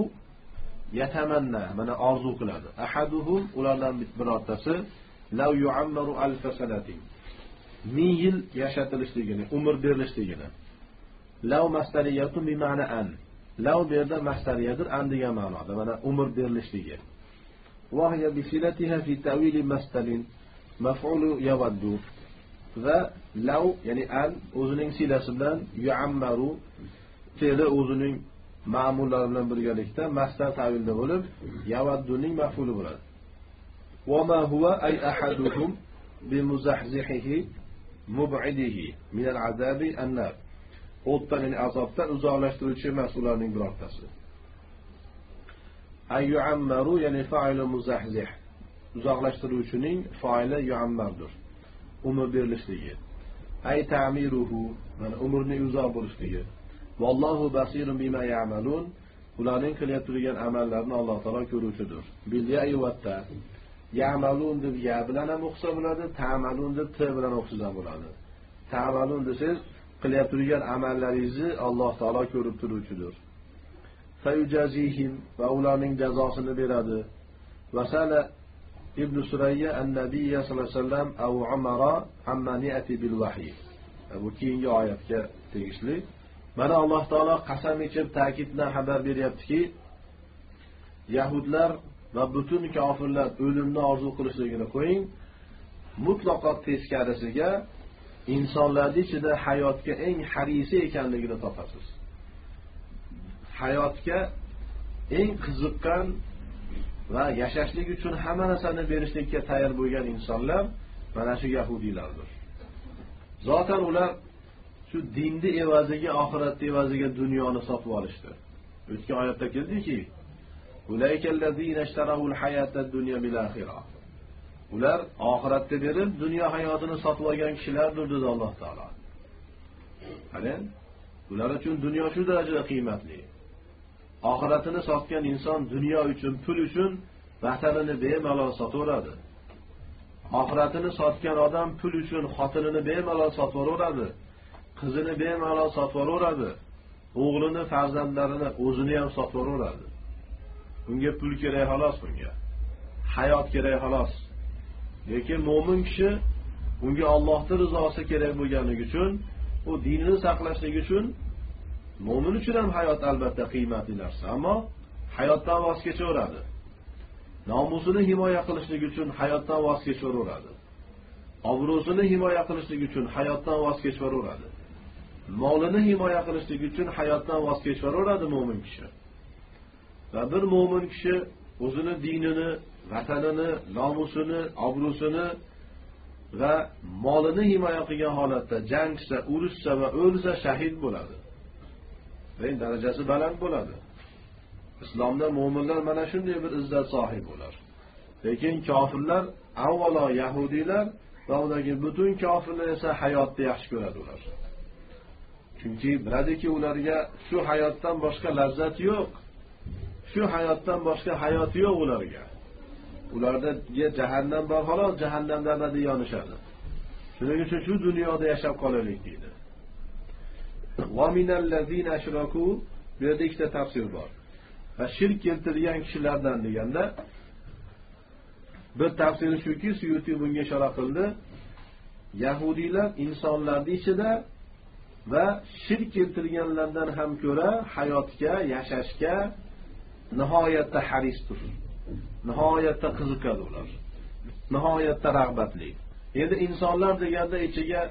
yatamanna mana orzu qiladi. Ahaduhum ulardan birortasi lav yuammaru alfa sanatin. Ming yil yashatilishligini umr berilishligini. lav mastariyatun bi ma'na an lav bu yerda mastariyadir an degan ma'noda mana umr berilishligi وهي بصلتها في تأويل مصدر مفعول يود va lav ya'ni an o'zining silasi bilan yuammaru fe'li o'zining ma'mullari bilan birgalikda masdar tavilda bo'lib yavadduning maf'uli bo'ladi وما هو أي أحدهم بمزحزحه مبعده من العذاب النار o'tdan ya'ni azobdan uzoqlashtiruvchi emas ularning birortasi. Ayyuammaru ya'ni failu muzahzih. Uzoqlashtiruvchining foili yuammardir. Umr berilishligi. Ay ta'miruhu mana umrning uzoq bo'lishligi. Vallohu basirun bima ya'malun. Ularning qilayotgan turgan amallarini alloh taolo ko'ruvchidir. Bil ya'ivatta ya'malun deb ya bilan ham o'qisa bo'ladi ta'malun deb t bilan o'qisa bo'ladi. Ta'malun desangiz qilayotgan turgan amallaringizni alloh taolo ko'rib turuvchidir. Va ularning jazosini beradi. Vasala ibn surayya an nabiy sallallohu alayhi vasallam au umara ammaniyati bil vahiy e, bu keyingi oyatga tegishli. Mana alloh taolo qasam ichib ta'kid bilan xabar beryaptiki yahudlar va butun kofirlar o'limni orzu qilishligini qo'ying. Mutlaqo teskarisiga insonlarni ichida hayotga eng harisi ekanligini topasiz. Hayotga eng qiziqqan va yashashlik uchun hamma narsani berishlikka tayyor bo'lgan insonlar mana shu yahudiylardir. Zotan ular shu dinni evaziga oxiratni evaziga dunyoni sotib olishdi. O'tgan oyatda keldiki ular oxiratda berib dunyo hayotini sotib olgan kishilardir dedi alloh taolo. Qarang ular uchun dunyo shu darajada qiymatli. Oxiratini sotgan inson dunyo uchun pul uchun vatanini bemalol sotaveradi. Oxiratini sotgan odam pul uchun xotinini bemalol sotaveradi qizini bemalol sotaveradi o'g'lini farzandlarini o'zini ham sotaveradi. Unga pul kerak xolos bunga. Hayot kerak xolos. Lekin mo'min kishi unga ollohni rizosi kerak bo'lganligi uchun u dinini saqlashlik uchun mo'min uchun ham hayot albatta qiymatli narsa ammo hayotdan voz kechaveradi. Nomusini himoya qilishlik uchun hayotdan voz kechaveradi. Obro'sini himoya qilishlik uchun hayotdan voz kechaveradi. Molini himoya qilishlik uchun hayotdan voz kechaveradi mo'min kishi. Va bir mo'min kishi o'zini dinini vatanini nomusini obro'sini va molini himoya qilgan holatda jang qilsa urushsa va o'lsa shahid bo'ladi. Darajasi baland bo'ladi. Islomda mo'minlar mana shunday bir izzat sohibi bo'lar. Lekin kofirlar avvalo yahudiylar va undagi butun kofirlar esa hayotni yaxshi ko'radi ular. Chunki biladiki ularga shu hayotdan boshqa lazzat yo'q. Shu hayotdan boshqa hayot yo'q ularga. Ularda jahannam bor xolos jahannamda abadiy yonishadi. Shuning uchun shu dunyoda yashab qolaylik deydi. Bu yerda ikkita tafsir bor. Va shirk keltirgan kishilardan deganda bir tafsiri shuki suyuti bunga ishora qildi. Yahudiylar insonlarni ichida va shirk keltirganlardan ham ko'ra hayotga yashashga nihoyatda harisdir. Nihoyatda qiziqadi ular. Nihoyatda rag'batli. Endi insonlar deganda ichiga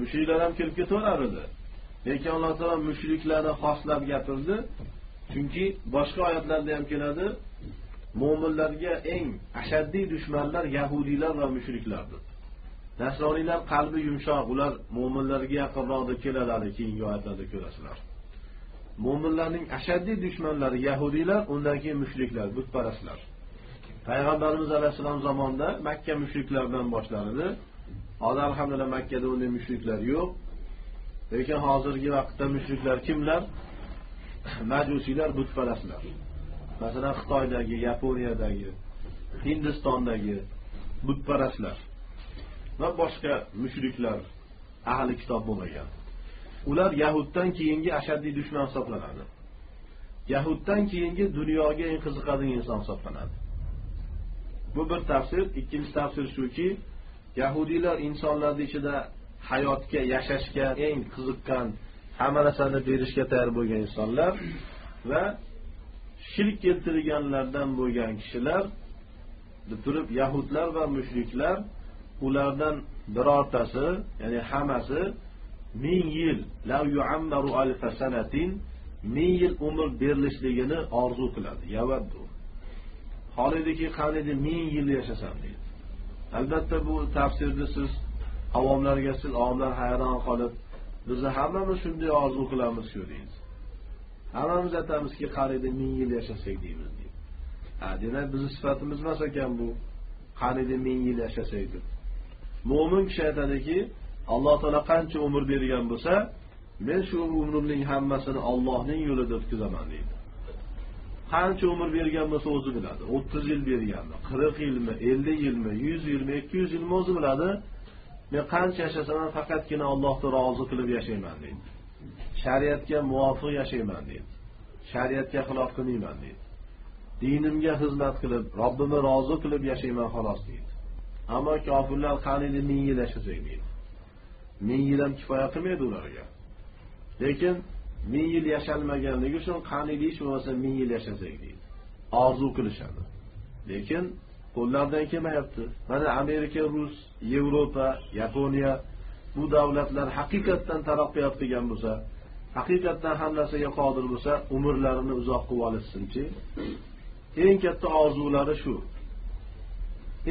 mushriklar ham kirib ketaverar edi. Lekin alloh taolo mushriklarni xoslab gapirdi. Chunki boshqa oyatlarda ham keladi mo'minlarga eng ashaddiy dushmanlar yahudiylar va mushriklardir. Nasroniylar qalbi yumshoq ular mo'minlarga yaqinroq deb keladi keyingi oyatlarda ko'rasizlar. Mo'minlarning ashaddiy dushmanlari yahudiylar undan keyin mushriklar. Butparastlar. Payg'ambarimiz alayhissalom zamonida makka mushriklaridan boshlanadi hozir alhamdulillah makkada unday mushriklar yo'q. Lekin hozirgi vaqtda mushriklar kimlar? Majusiylar butparastlar masalan xitoydagi yaponiyadagi hindistondagi butparastlar va boshqa mushriklar ahli kitob bo'lmagan. Ular yahuddan keyingi ashaddiy dushman hisoblanadi. Yahuddan keyingi dunyoga eng qiziqadigan inson hisoblanadi. Bu bir tafsir. Ikkinchi tafsir shuki yahudiylar insonlarni ichida hayotga yashashga eng qiziqqan hamma narsani berishga tayyor bo'lgan insonlar va shirk keltirganlardan bo'lgan kishilar turib yahudlar va mushriklar ulardan birortasi ya'ni hammasi ming yil lav yuammaru alfa sanatin ming yil umr berilishligini orzu qiladi. Yavaddu. Holidiki qaniydi ming yil yashasam deydi. Albatta bu tafsirni siz avomlarga siz avomlar hayron qolib bizni hammamiz shunday orzu qilamizku deymiz hammamiz aytamizki qaniydi ming yil yashasak deymiz deydi. Ha demak bizni sifatimiz emas ekan bu qaniydi ming yil yashasak deb mo'min kishi aytadiki alloh taolo qancha umr bergan bo'lsa men shu umrimning hammasini ollohning yo'lida o'tkazaman deydi. Qancha umr bergan bo'lsa o'zi biladi. o'ttiz yil berganmi qirq yilmi ellik yilmi yuz yilmi ikki yuz yilmi o'zi biladi. Men qancha yashasam faqatgina allohni rozi qilib yashayman deydi. Shariatga muvofiq yashayman deydi. Shariatga xilof qilmayman deydi. Dinimga xizmat qilib robbimni rozi qilib yashayman xolos deydi. Ammo kofirlar qaniydi ming yil yashasak deydi. Ming yil ham kifoya qilmaydi ularga. Lekin ming yil yashalmaganligi uchun qaniydi hech bo'lmasa ming yil yashasak deydi. Orzu qilishadi. Lekin qo'llaridan kelmayapti. Mana amerika rus yevropa yaponiya bu davlatlar haqiqatdan taraqqiyot qilgan bo'lsa haqiqatdan ham narsaga qodir bo'lsa umrlarini uzoq qilib olishsinchi. Eng katta orzulari shu.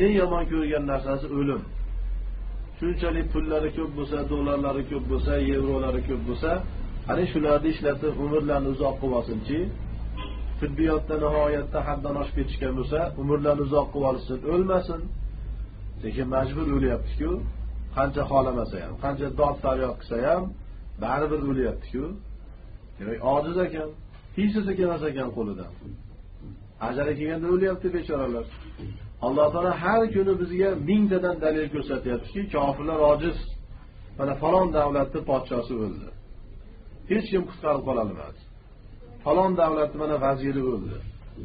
Eng yomon ko'rgan narsasi o'lim. Shunchalik pullari ko'p bo'lsa dollarlari ko'p bo'lsa yevrolari ko'p bo'lsa ana shularni ishlatib umrlarini uzoq qilib olsinchi tibbiyotda nihoyatda haddan oshib ketishgan bo'lsa umrlarini uzoq qilib olishsin o'lmasin. Lekin majbur o'lyaptiku qancha xohlamasa ham qancha dod faryod qilsa ham baribir o'lyaptiku. Demak ojiz ekan hech narsa kelmas ekan qo'lidan ajali kelganda o'lyapti bechoralar. Alloh taolo har kuni bizga mingtadan dalil ko'rsatyaptiki kofirlar ojiz. Mana falon davlatni podshosi o'ldi hech kim qutqarib qololmadi falon davlatni mana vaziri o'ldi.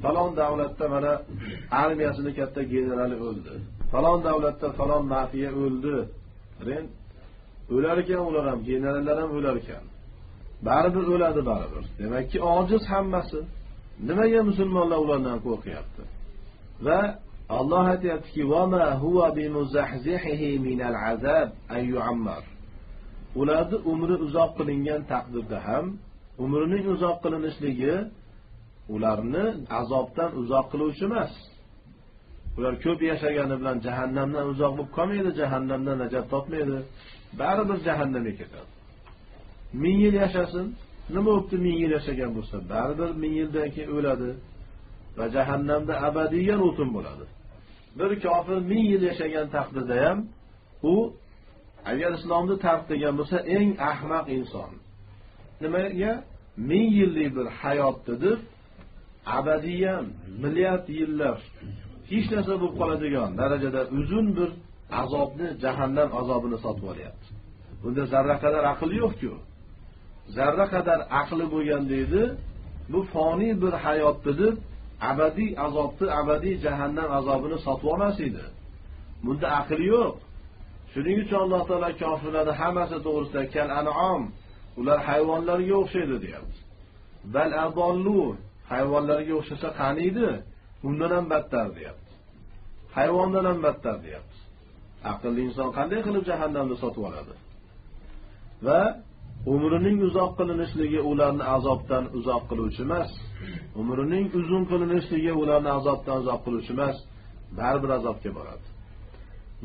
Falon davlatda mana armiyasini katta generali o'ldi. Falon davlatda falon mafiya o'ldi. Qarang o'lar ekan ular ham generallar ham o'lar ekan baribir o'ladi baribir. Demakki ojiz hammasi. Nimaga musulmonlar ulardan qo'rqyapti? Va alloh aytyaptiki ularni umri uzoq qilingan taqdirda ham umrining uzoq qilinishligi ularni azobdan uzoq qiluvchi emas. Ular ko'p yashagani bilan jahannamdan uzoq bo'lib qolmaydi jahannamdan najot topmaydi. Baribir jahannamga ketadi. Ming yil yashasin nima bo'libdi ming yil yashagan bo'lsa baribir ming yildan keyin o'ladi va jahannamda abadiyan o'tin bo'ladi. Bir kofir ming yil yashagan taqdirda ham u agar islomni tark qilgan bo'lsa eng ahmaq inson. Nimaga? Ming yillik bir hayotni deb abadiyan milliard yillar. Hech narsa bo'lib qoladigan darajada uzun bir azobni jahannam azobini sotib olyapti. Bunda zarra qadar aql yo'qku. Zarra qadar aqli bo'lganda edi bu foniy bir hayotni deb abadiy azobni abadiy jahannam azobini sotib olmas edi. Bunda aql yo'q. Shuning uchun alloh taolo kofirlarni hammasi to'g'risida kal anom ular hayvonlarga o'xshaydi deyapti. Bal adollu hayvonlarga o'xshasa qaniydi? Undan ham battar deyapti. Hayvondan ham battar deyapti. Aqlli inson qanday qilib jahannamni sotib oladi? Va umrining uzoq qilinishligi ularni azobdan uzoq qiluvchi emas. Umrining uzun qilinishligi ularni azobdan uzoq qiluvchi emas. Baribir azobga boradi.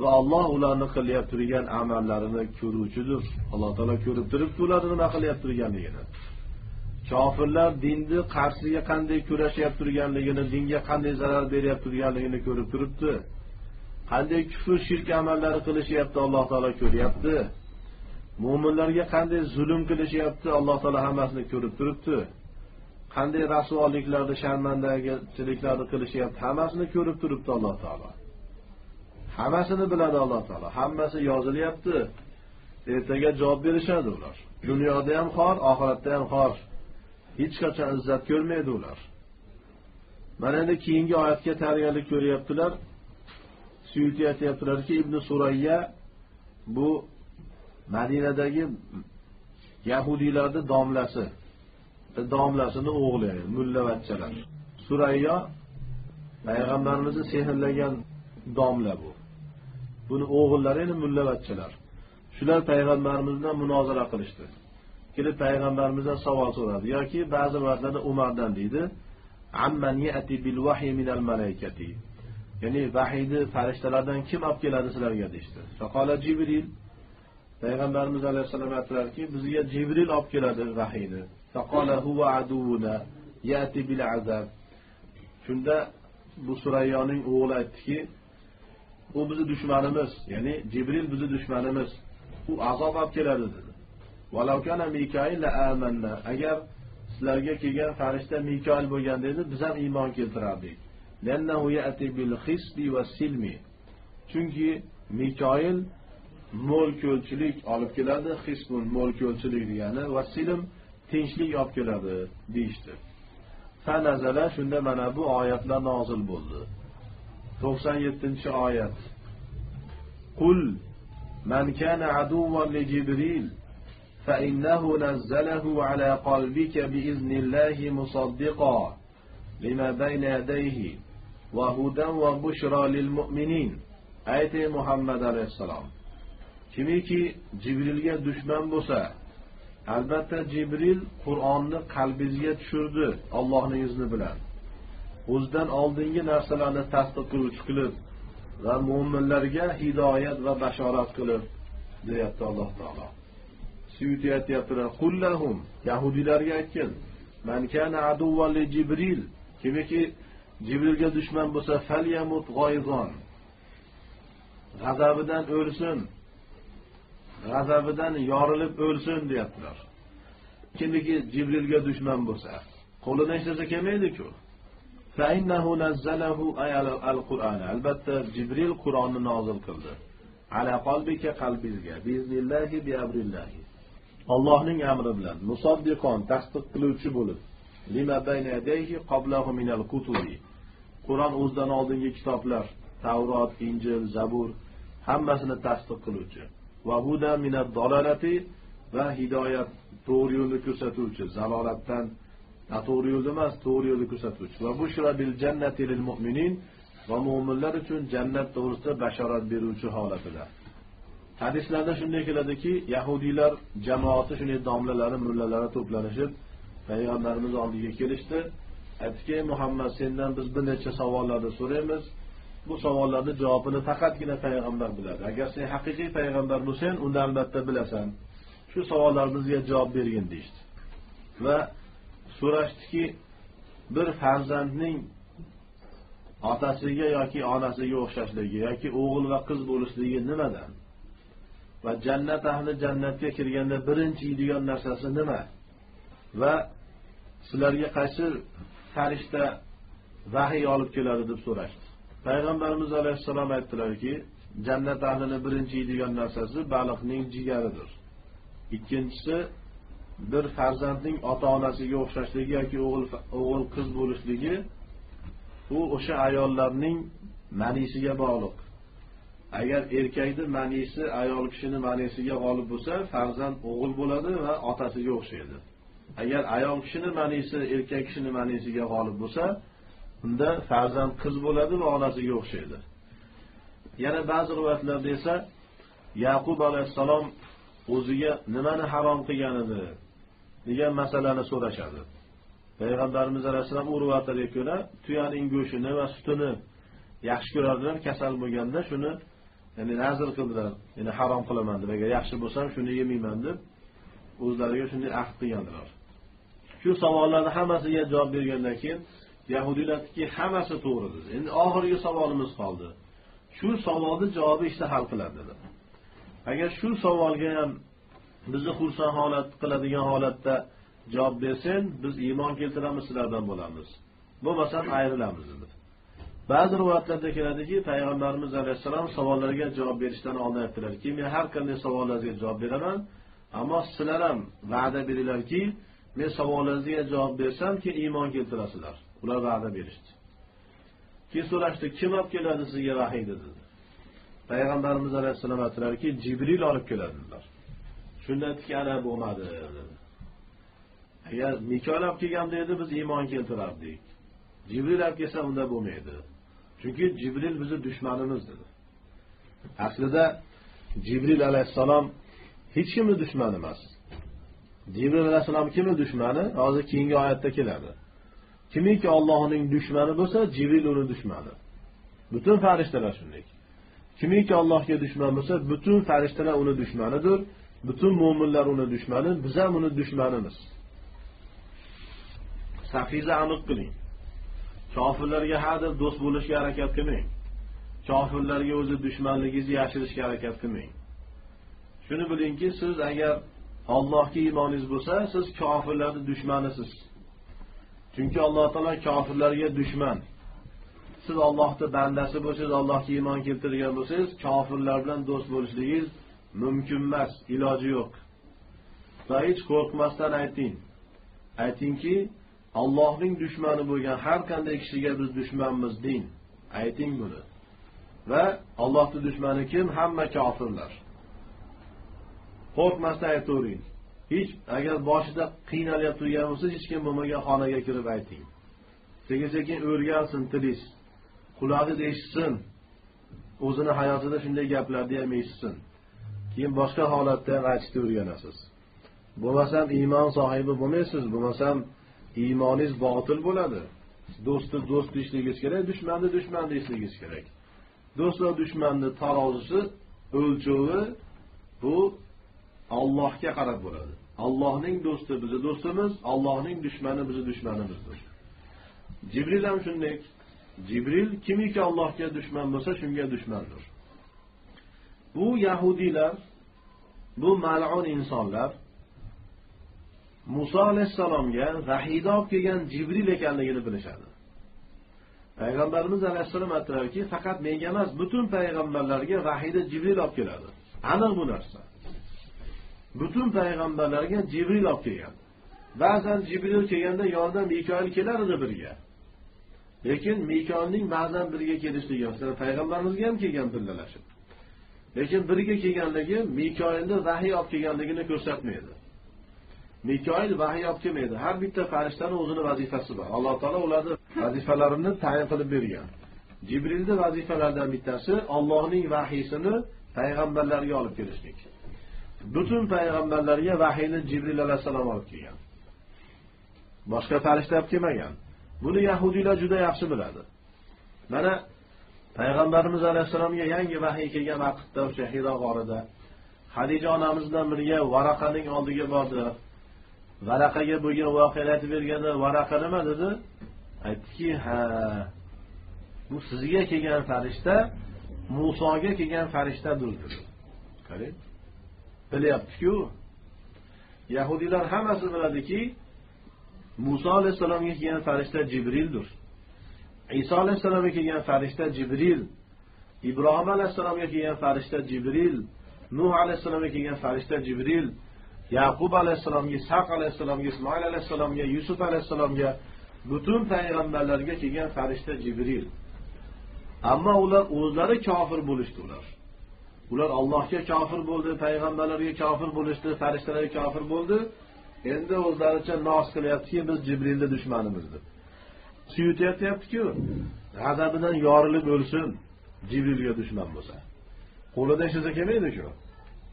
Va alloh ularni qilyap turgan amallarini ko'ruvchidir. Alloh taolo ko'rib turibdi ularni nima qilyap turganligini. Kofirlar dinni qarshisiga qanday kurashyapti turganligini dinga qanday zarar beryapti turganligini ko'rib turibdi. Qanday kufr shirk amallari qilishyapti alloh taolo ko'ryapti. Mo'minlarga qanday zulm qilishyapti alloh taolo hammasini ko'rib turibdi. Qanday rasvoliklarni sharmandachiliklarni qilishyapti hammasini ko'rib turibdi alloh taolo. Hammasini biladi alloh taolo. Hammasi yozilyapti. Ertaga javob berishadi ular. Dunyoda ham xor oxiratda ham xor. Hech qachon izzat ko'rmaydi ular. Mana endi keyingi oyatga tayyorgarlik ko'ryaptilar. Suyuti aytyaptilarki ibn surayya bu madinadagi yahudiylarni domlasi domlasini o'g'li mullavachchalar surayyo payg'ambarimizni sehrlagan domla bu. Buni o'g'illari endi mullavachchalar shular payg'ambarimizdan munozara qilishdi. Kelib payg'ambarimizdan savol so'radi. Yoki ba'zi rivoyatlarda umardan deydi ya'ni vahiyni farishtalardan kim olib keladi sizlarga deyishdi. Faqola jibril. Payg'ambarimiz alayhissalom aytdilarki bizga jibril olib keladi vahiyni. Faqola huva aduvuna yati bil azab. Shunda bu surayyoning o'g'li aytdiki u bizni dushmanimiz. Ya'ni jibril bizni dushmanimiz. U azob olib keladi dedi. Agar sizlarga kelgan farishta mikoil bo'lganda edi biz ham iymon keltirardik. Chunki mikoil mo'l ko'lchilik olib keladi hisbun mo'l ko'lchilik degani va silm tinchlik olib keladi deyishdi. Shunda mana bu oyatlar nozil bo'ldi. to'qson yettinchi oyat qul man kana aduvan li jibril فإنه نزله على قلبك بإذن الله مصدقا لما بين يديه وهدى وبشرى للمؤمنين ayting muhammad alayhissalom kimiki jibrilga dushman bo'lsa albatta jibril qur'onni qalbingizga tushirdi allohning izni bilan O'zidan oldingi narsalarni tasdiq qiluvchi qilib va mo'minlarga hidoyat va bashorat qilib deyapti alloh taolo. Suyuti aytyaptilar qullahum yahudiylarga aytgin man kana aduvan li jibril kimiki jibrilga dushman bo'lsa falyamut g'oyzon g'azabidan o'lsin g'azabidan yorilib o'lsin deyaptilar. Kimiki jibrilga dushman bo'lsa qo'lidan hech narsa kelmaydiku albatta jibril qur'onni nozil qildi. Ala qalbika qalbingizga. Biiznillohi biabrillahi Allohning amri bilan musaddiqon tasdiq qiluvchi bo'lib lima bayna qoblahu minal kutubi. Qur'on o'zidan oldingi kitoblar Tavrot, Injil, Zabur hammasini tasdiq qiluvchi. Va huda minad dolalati va hidoyat to'g'ri yo'lni ko'rsatuvchi zalolatdan noto'g'ri yo'lda emas to'g'ri yo'lni ko'rsatuvchi. Va bushra bil jannati lil mu'minin va mo'minlar uchun jannat to'g'risida bashorat beruvchi holatida. Hadislarda shunday keladiki yahudiylar jamoati shunday domlalari mullalari to'planishib payg'ambarimiz oldiga kelishdi. Aytdiki muhammad sendan biz bir necha savollarni so'raymiz. Bu savollarni javobini faqatgina payg'ambar biladi. Agar sen haqiqiy payg'ambar bo'lsang unda albatta bilasan. Shu savollarimizga javob bergin deyishdi. Va so'rashdiki bir farzandning otasiga yoki onasiga o'xshashligi yoki o'g'il va qiz bo'lishligi nimadan va jannat ahli jannatga kirganda birinchi yeydigan narsasi nima? Va sizlarga qaysi farishta vahiy olib keladi deb so'rashdi. Payg'ambarimiz alayhissalom aytdilarki jannat ahlini birinchi yeydigan narsasi baliqning jigaridir. Ikkinchisi bir farzandning ota onasiga o'xshashligi yoki o'g'il o'g'il qiz bo'lishligi u o'sha ayollarning manisiga bog'liq. Agar erkakni manisi ayol kishini manisiga g'olib bo'lsa farzand o'g'il bo'ladi va otasiga o'xshaydi. Agar ayol kishini manisi erkak kishini manisiga g'olib bo'lsa unda farzand qiz bo'ladi va onasiga o'xshaydi. Yana ba'zi rivoyatlarda esa yaqub alayhissalom o'ziga nimani harom qilganini degan masalani so'rashadi. Payg'ambarimiz alayhissalom u rivoyatlarga ko'ra tuyaning go'shtini va sutini yaxshi ko'rardilar kasal bo'lganda shuni ya'ni nazr qildilar. Ya'ni harom qilaman deb agar yaxshi bo'lsam shuni yemayman deb o'zlariga shunday ahd qilgandilar. Shu savollarni hammasiga javob bergandan keyin yahudiylarniki hammasi to'g'ri dedi. Endi oxirgi savolimiz qoldi. Shu savolni javobi ishda hal qiladi dedi. Agar shu savolga ham bizni xursand holat qiladigan holatda javob bersin biz iymon keltiramiz sizlardan bo'lamiz. Bo'lmasam ayrilamiz dedi. Ba'zi rivoyatlarda keladiki payg'ambarimiz alayhissalom savollarga javob berishdan oldin aytdilarki men har qanday savollaringizga javob beraman ammo sizlar ham va'da beringlarki men savollaringizga javob bersam keyin iymon keltirasizlar. Ular va'da berishdi. Keyin so'rashdi kim olib keladi sizga vahiyni dedi. Payg'ambarimiz alayhissalom aytdilarki jibril olib keladi shunda aytdiki ana bo'lmadi. Dedi agar nikoh olib kelganda edi biz iymon keltirardik. Jibril olib kelsa unda bo'lmaydi. Chunki jibril bizni dushmanimiz dedi aslida jibril alayhissalom hech kimni dushmani emas. Jibril alayhissalom kimni dushmani? Hozir keyingi oyatda keladi. Kimiki ollohning dushmani bo'lsa jibril uni dushmani. Butun farishtalar shunday kimiki allohga dushman bo'lsa butun farishtalar uni dushmanidir. Butun mo'minlar uni dushmani biz ham uni dushmanimiz. Safingizni aniq qiling. Kofirlarga hadeb do'st bo'lishga harakat qilmang. Kofirlarga o'zi dushmanligingizni yashirishga harakat qilmang. Shuni bilingki siz agar allohga iymoningiz bo'lsa siz kofirlarni dushmanisiz. Chunki alloh taolo kofirlarga dushman. Siz ollohni bandasi bo'lsangiz allohga iymon keltirgan bo'lsangiz kofirlar bilan do'st bo'lishligingiz mumkin emas iloji yo'q. Va hech qo'rqmasdan ayting. Aytingki allohning dushmani bo'lgan har qanday kishiga biz dushmanmiz deng. Ayting buni. Va allohni dushmani kim? Hamma kofirlar. Qo'rqmasdan aytavering. Hech agar boshida qiynalib turgan bo'lsa hech kim bo'lmagan xonaga kirib ayting. Sekin sekin o'rgansin tilingiz qulog'ingiz eshitsin o'zini hayotida shunday gaplarni ham eshitsin. Keyin boshqa holatda ham aytishni o'rganasiz. Bo'lmasam iymon sohibi bo'lmaysiz bo'lmasam iymoningiz botil bo'ladi. Do'stni do'st deyishligingiz kerak dushmanni dushman deyishligingiz kerak. Do'st va dushmanni tarozisi o'lchovi bu Allohga qarab bo'ladi. Allohning do'sti bizni do'stimiz allohning dushmani bizni dushmanimizdir. Jibril ham shunday. Jibril kimiki allohga dushman bo'lsa shunga dushmandir. Bu yahudiylar bu mal'un insonlar muso alayhissalomga vahiyda olib kelgan jibril ekanligini bilishadi. Payg'ambarimiz alayhissalom aytdilarki faqat menga emas butun payg'ambarlarga vahiyda jibril olib keladi. Aniq bu narsa. Butun payg'ambarlarga jibril olib kelgan. Ba'zan jibril kelganda yonidan mikoil kelar edi birga. Lekin mikoilning ba'zan birga kelishligi masalan payg'ambarimizga ham kelgan birgalashib. Lekin birga kelganligi mikoilni vahiy olib kelganligini ko'rsatmaydi. Mikoil vahiy olib kelmaydi. Har bitta farishtani o'zini vazifasi bor. Alloh taolo ularni vazifalarini tayin qilib bergan. Jibrilni vazifalaridan bittasi ollohning vahiysini payg'ambarlarga olib kelishlik. Butun payg'ambarlarga vahiyni jibril alayhissalom olib kelgan. Boshqa farishta olib kelmagan. Buni yahudiylar juda yaxshi biladi. Mana payg'ambarimiz alayhissalomga yangi vahiy kelgan vaqtda o'sha hiro g'orida hadija onamiz bilan birga varaqaning oldiga bordi. Varaqaga bo'lgan voqeani aytib berganda varaqa nima? dedi. Aytdiki ha bu sizga kelgan farishta musoga kelgan farishtadir dedi. Qarang bilyaptiku. Yahudiylar hammasi biladiki muso alayhissalomga kelgan farishta jibrildir iso alayhissalomga kelgan farishta jibril ibrohim alayhissalomga kelgan farishta jibril nuh alayhissalomga kelgan farishta jibril yaqub alayhissalomga ishaq alayhissalomga ismoil alayhissalomga yusuf alayhissalomga butun payg'ambarlarga kelgan farishta jibril. Ammo ular o'zlari kofir bo'lishdi ular. Ular allohga kofir bo'ldi payg'ambarlarga kofir bo'lishdi farishtalarga kofir bo'ldi. Endi o'zlaricha nos qilyaptiki biz jibrilni dushmanimiz deb suyutyaptiku g'azabidan yorilib o'lsin. Jibrilga dushman bo'lsa. Qo'lida hech narsa kelmaydi shu.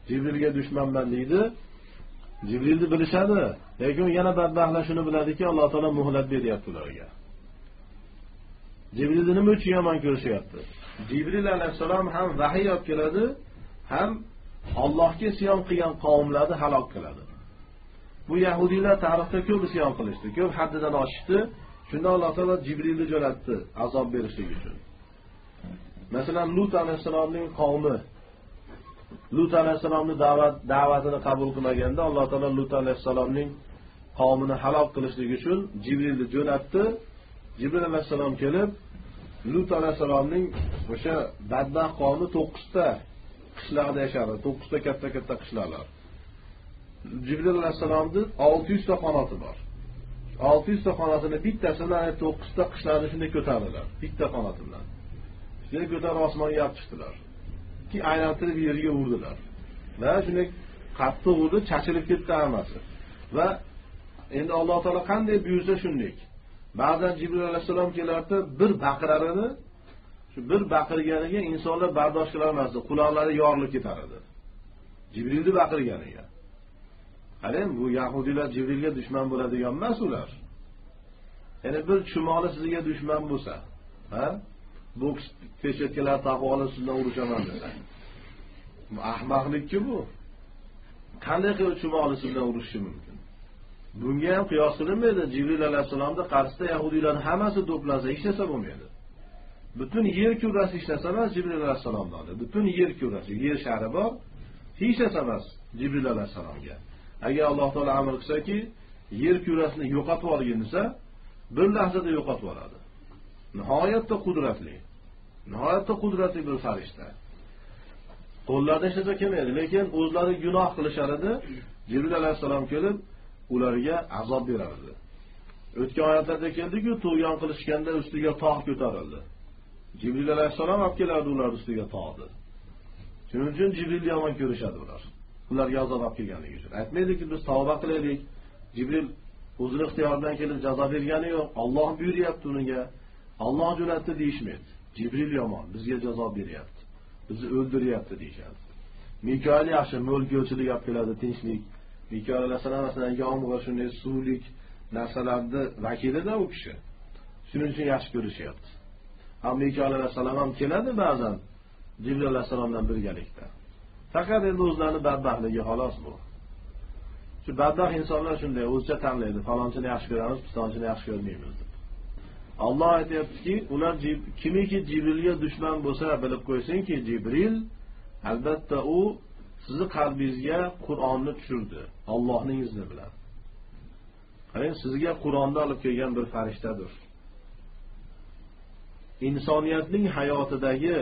Jibrilga dushmanman deydi. Jibrilni bilishadi. Lekin yana badbaxtlar shuni biladiki alloh taolo muhlat beryapti ularga. Jibrilni nima uchun yomon ko'rishyapti? Jibril alayhissalom ham vahiy olib keladi ham Allohga isyon qilgan qavmlarni halok qiladi. Bu yahudiylar tarixda ko'p isyon qilishdi, ko'p haddidan oshishdi. Shunda Alloh taolo Jibrilni jo'natdi azob berishlik uchun. Masalan, Lut alayhissalomning qavmi. Lut alayhissalomni da'vat da'vatini qabul qilmaganda alloh taolo lut alayhissalomning qavmini halok qilishlik uchun jibrilni jo'natdi. Jibril alayhissalom kelib lut alayhissalomning o'sha badbaxt qavmi to'qqizta qishloqda yashardi to'qqizta katta katta qishloqlar. Jibril alayhissalomni olti yuzta qanoti bor. Olti yuzta qanotini bittasini to'qqizta qishlarni shunday ko'tardilar. Bitta qanoti bilan shunday ko'tarib osmonga olib chiqdilar. Keyin aylantirib yerga urdilar. Va shunday qattiq urdi chachilib ketdi hammasi. Va endi alloh taolo qanday buyursa shunday. Ba'zan jibril alayhissalom kelardi bir baqirarini shu bir baqirganiga insonlar bardosh qilolmasdi quloqlari yorilib ketar edi. Jibrilni baqirganiga. Qarang bu yahudiylar jibrilga dushman bo'ladigan emas ular. Ya'ni bir chumoli sizga dushman bo'lsa ha? Boks peshayotganlar taqib olib sizdan urushaman desa. Bu ahmoqlikku bu. Qanday qilib chumoli siz bilan urushishi mumkin? Bunga ham qiyos qilinmaydi jibril alayhissalomni qarshisida yahudiylarni hammasi to'plansa hech narsa bo'lmaydi. Butun yer kurrasi hech narsa emas jibril alayhissalomni butun yer kurrasi yer shari bor hech narsa emas jibril alayhissalomga. Agar alloh taolo amr qilsaki yer kurasini yo'qotib olgin desa bir lahzada yo'qotib yuboradi nihoyatda qudratli nihoyatda qudratli bir farishta. Qo'llarida hech narsa kelmaydi lekin o'zlari gunoh qilishar edi jibril alayhissalom kelib ularga azob berar edi o'tgan oyatlarda keldiku tug'yon qilishganda ustiga tog' ko'tarildi. Jibril alayhissalom olib kelardi ularni ustiga tog'ni. Shuning uchun jibrilni yomon ko'rishadi ular. Ularga azob olib kelganligi uchun. Aytmaydiki biz tavba qilaylik. Jibril o'zini ixtiyori bilan kelib jazo bergani yo'q. Olloh buyuryapti uniga. Olloh jo'natdi deyishmaydi jibril yomon bizga jazo beryapti. Bizni o'ldiryapti deyishadi. Mikoil yaxshi mo'lguvchilik olib keladi tinchlik. Mikoil alayhissalom masalan yomg'ir shunday suvlik narsalarni vakilida u kishi. Shuning uchun yaxshi ko'rishyapti. Ammo mikoil alayhissalom ham keladi ba'zan jibril alayhissalom bilan birgalikda. Faqat endi o'zlarini badbaxtligi xolos bu. Shu badbaxt insonlar shunday o'zicha tanlaydi. Falonchini yaxshi ko'ramiz pistonchini yaxshi ko'rmaymiz deb. Olloh aytyaptiki ular kimiki jibrilga dushman bo'lsa bilib qo'ysinki jibril albatta u sizni qalbingizga qur'onni tushirdi ollohning izni bilan. Qarang sizga qur'onni olib kelgan bir farishtadir. Insoniyatning hayotidagi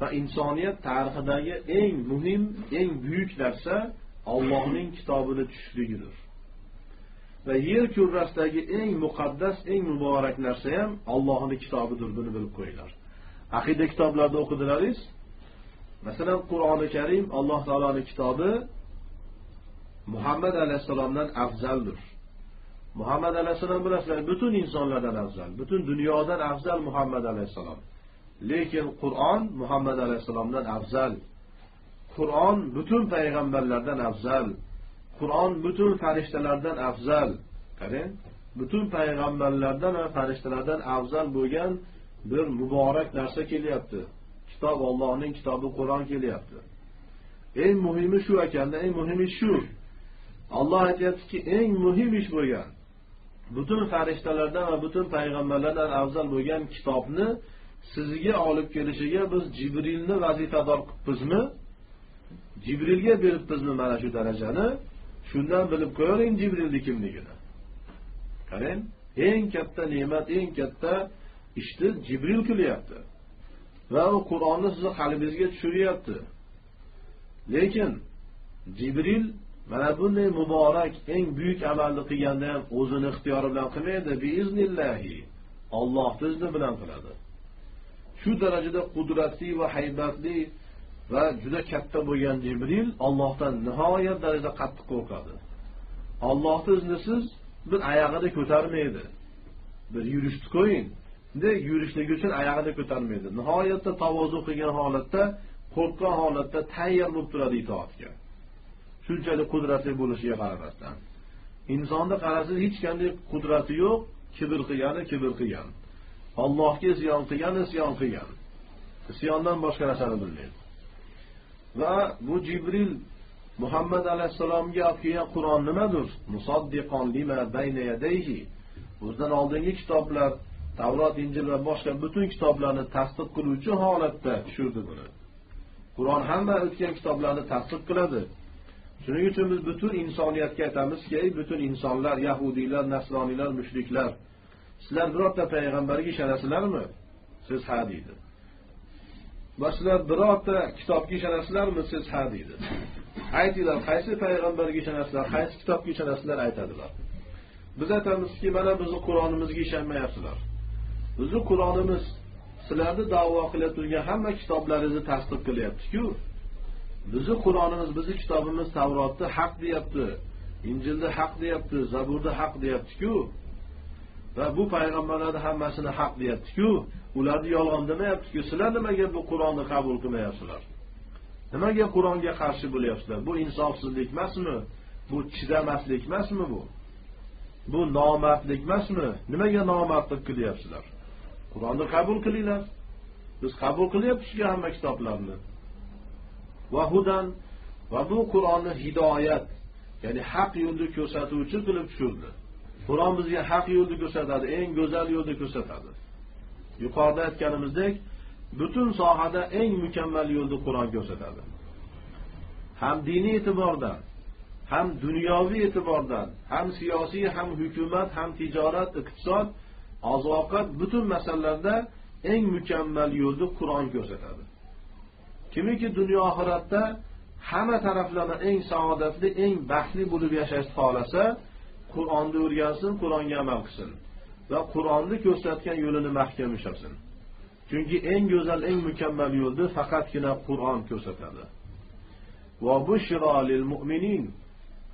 va insoniyat tarixidagi eng muhim eng buyuk narsa Allohning kitobini tushishligidir. Va yer kurrasidagi eng muqaddas eng muborak narsa ham Allohning kitobidir buni bilib qo'yinglar. Aqida kitoblarida o'qidilaringiz masalan qur'oni karim alloh taoloning kitobi muhammad alayhissalomdan afzaldir. Muhammad alayhissalom bilasizlar butun insonlardan afzal butun dunyodan afzal muhammad alayhissalom. Lekin qur'on muhammad alayhissalomdan afzal. Qur'on butun payg'ambarlardan afzal. Qur'on butun farishtalardan afzal. Qarang butun payg'ambarlardan va farishtalardan afzal bo'lgan bir muborak narsa kelyapti. Kitob ollohning kitobi qur'on kelyapti. Eng muhimi shu ekanda eng muhimi shu. Olloh aytyaptiki eng muhim ish bo'lgan butun farishtalardan va butun payg'ambarlardan afzal bo'lgan kitobni sizga olib kelishiga biz jibrilni vazifador qilibmizmi? Jibrilga beribmizmi mana shu darajani? Shundan bilib qo'yavering jibrilni kimligini. Qarang eng katta ne'mat eng katta ishni jibril qilyapti. Va u qur'onni sizni qalbingizga tushiryapti. Lekin jibril mana bunday muborak eng buyuk amalni qilganda ham o'zini ixtiyori bilan qilmaydi biiznillahi ollohni izni bilan qiladi. Shu darajada qudratli va haybatli va juda katta bo'lgan jibril ollohdan nihoyat darajada qattiq qo'rqadi. Ollohni iznisiz bir oyog'ini ko'tarmaydi. Bir yurishni qo'ying de yurishligi uchun oyog'ini ko'tarmaydi. Nihoyatda tavozu qilgan holatda qo'rqqan holatda tayyor bo'lib turadi itoatga. Shunchalik qudratli bo'lishiga qaramasdan. Insonni qarasangiz hech qanday qudrati yo'q kibr qilgani kibr qilgan. Allohga ziyon qilgani isyon qilgan. Isyondan boshqa narsani bilmaydi. Va bu jibril muhammad alayhissalomga olib kelgan qur'on nimadir? O'zidan oldingi kitoblar tavrot injil va boshqa butun kitoblarni tasdiq qiluvchi holatda tushirdi buni. Qur'on hamma o'tgan kitoblarni tasdiq qiladi. Shuning uchun biz butun insoniyatga aytamizki butun insonlar yahudiylar nasroniylar mushriklar sizlar birorta payg'ambarga ishonasizlarmi? Siz ha deydi. Va sizlar birorta kitobga ishonasizlarmi? Siz ha deydi. Aytinglar qaysi payg'ambarga ishonasizlar qaysi kitobga ishonasizlar aytadilar. Biz aytamizki mana bizni qur'onimizga ishonmayapsizlar. Bizni qur'onimiz sizlarni davo qilib turgan hamma kitoblaringizni tasdiq qilyaptiku. Bizni qur'onimiz bizni kitobimiz tavrotni haq deyapti injilni haq deyapti zaburni haq deyaptiku. Va bu payg'ambarlarni hammasini haq deyaptiku ularni yolg'on demayaptiku sizlar nimaga bu qur'onni qabul qilmayapsizlar? Nimaga qur'onga qarshi bo'lyapsizlar? Bu insofsizlik emasmi? Bu chidamaslik emasmi bu? Bu nomardlik emasmi? Nimaga nomardlik qilyapsizlar? Qur'onni qabul qilinglar. Biz qabul qilyapmizku hamma kitoblarni. Va hudan va bu qur'onni hidoyat ya'ni haq yo'lni ko'rsatuvchi qilib tushirdi. Qur'on bizga haq yo'lni ko'rsatadi eng go'zal yo'lni ko'rsatadi. Yuqorida aytganimizdek butun sohada eng mukammal yo'lni qur'on ko'rsatadi. Ham diniy e'tibordan ham dunyoviy e'tibordan ham siyosiy ham hukumat ham tijorat iqtisod oziq ovqat butun masalalarda eng mukammal yo'lni qur'on ko'rsatadi. Kimiki dunyo oxiratda hamma taraflama eng saodatli eng baxtli bo'lib yashashni xohlasa qur'onni o'rgansin qur'onga amal qilsin va qur'onni ko'rsatgan yo'lini mahkam ushlasin. Chunki eng go'zal eng mukammal yo'lni faqatgina qur'on ko'rsatadi. Mu'minin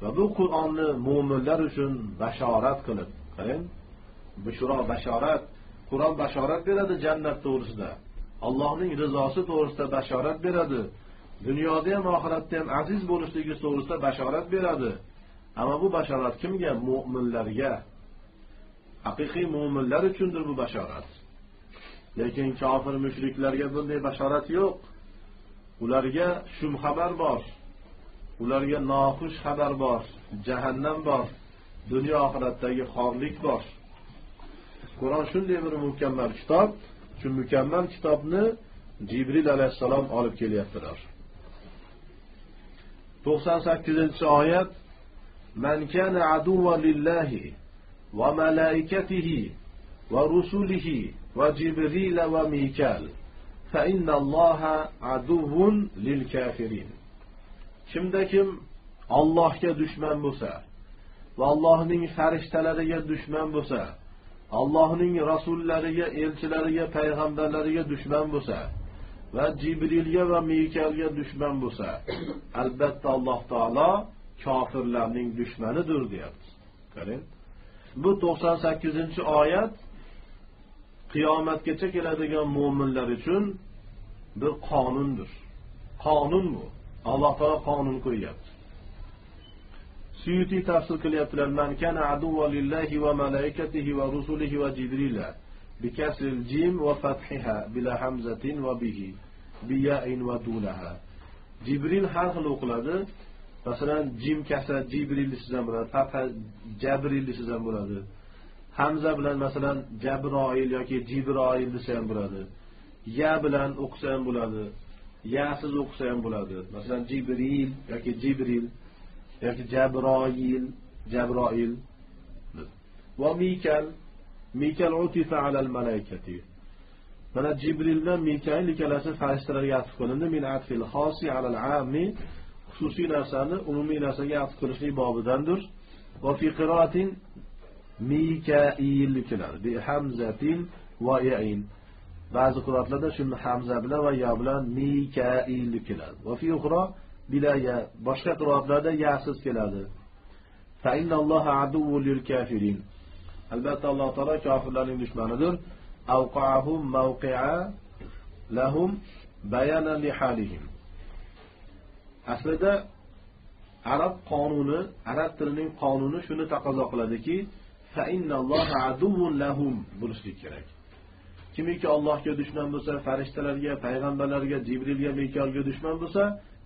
va bu qur'onni mo'minlar uchun bashorat qilib qarang. Bushro bashorat qur'on bashorat beradi jannat to'g'risida. Allohning rizosi to'g'risida bashorat beradi. Dunyoda ham oxiratda ham aziz bo'lishligi to'g'risida bashorat beradi. Ammo bu bashorat kimga? Mo'minlarga haqiqiy mo'minlar uchundir bu bashorat lekin kofir mushriklarga bunday bashorat yo'q. Ularga shum xabar bor. Ularga noxush xabar bor. Jahannam bor. Dunyo oxiratdagi xorlik bor. Qur'on shunday bir mukammal kitob. Shu mukammal kitobni jibril alayhissalom olib kelyaptilar. To'qson sakkizinchi oyat من كان عدوا لله وملائكته ورسله وجبريل وميكال فإن الله عدو للكافرين kimda kim ollohga dushman bo'lsa va allohning farishtalariga dushman bo'lsa allohning rasullariga elchilariga payg'ambarlariga dushman bo'lsa va jibrilga va mikalga dushman bo'lsa albatta alloh taolo kofirlarning dushmanidir deyapti qarang bu to'qson sakkizinchi oyat qiyomatgacha keladigan mo'minlar uchun bir qonundir qonun bu alloh taolo qonun qo'yyapti suyutiy tafsir qilyaptilar man kana aduva lillahi va malaikatihi va rusulihi va jibrila بكسر الجيم وفتحها بلا همزة وبه بياء ودونها jibril har xil o'qiladi masalan jim kasa jibril desiz ham bo'ladi papa jabril desiz ham bo'ladi. Hamza bilan masalan jabroil yoki jibroil desa ham bo'ladi. Ya bilan o'qisa ham bo'ladi yasiz o'qisa ham bo'ladi. Masalan jibril yoki jibril yoki jabroil jabroil. Va mikal mikal utifa alal malaikati. Mana jibril bilan mikail ikkalasi farishtalarga atf qilindi min atfil xosi alal ami xususiy narsani umumiy narsaga atf qilishlik bobidandir va fi qiroatin mikail keladi bi hamzatin va yain ba'zi qiroatlarda shuni hamza bilan va yo bilan mikail keladi va fi uxro bila ya boshqa qiroatlarda yasiz keladi fa innalloha aduwwul lil kafirin. Albatta alloh taolo kofirlarning dushmanidir avqahum mawqi'a lahum bayana li halihim aslida arab qonuni arab tilining qonuni shuni taqozo qiladiki bo'lishlik kerak. Kimiki allohga dushman bo'lsa farishtalarga payg'ambarlarga jibrilga mikolga dushman bo'lsa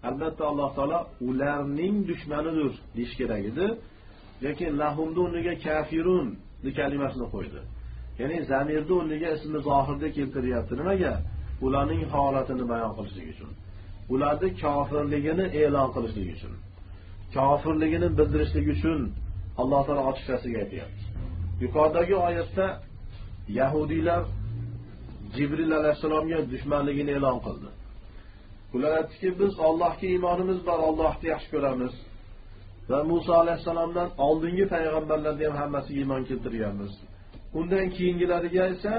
albatta alloh taolo ularning dushmanidir deyish kerak edi. Lekin lahumni o'rniga kafirun kalimasini qo'ydi. Ya'ni zamirni o'rniga ismi zohirda keltiryapti. Nimaga? Ularning holatini bayon qilishlik uchun. Ularni kofirligini e'lon qilishlik uchun kofirligini bildirishlik uchun alloh taolo ochiqchasiga aytyapti. Yuqoridagi oyatda yahudiylar jibril alayhissalomga dushmanligini e'lon qildi. Ular aytdiki biz ollohga iymonimiz bor ollohni yaxshi ko'ramiz va muso alayhissalomdan oldingi payg'ambarlarni ham hammasiga iymon keltirganmiz. Undan keyingilariga esa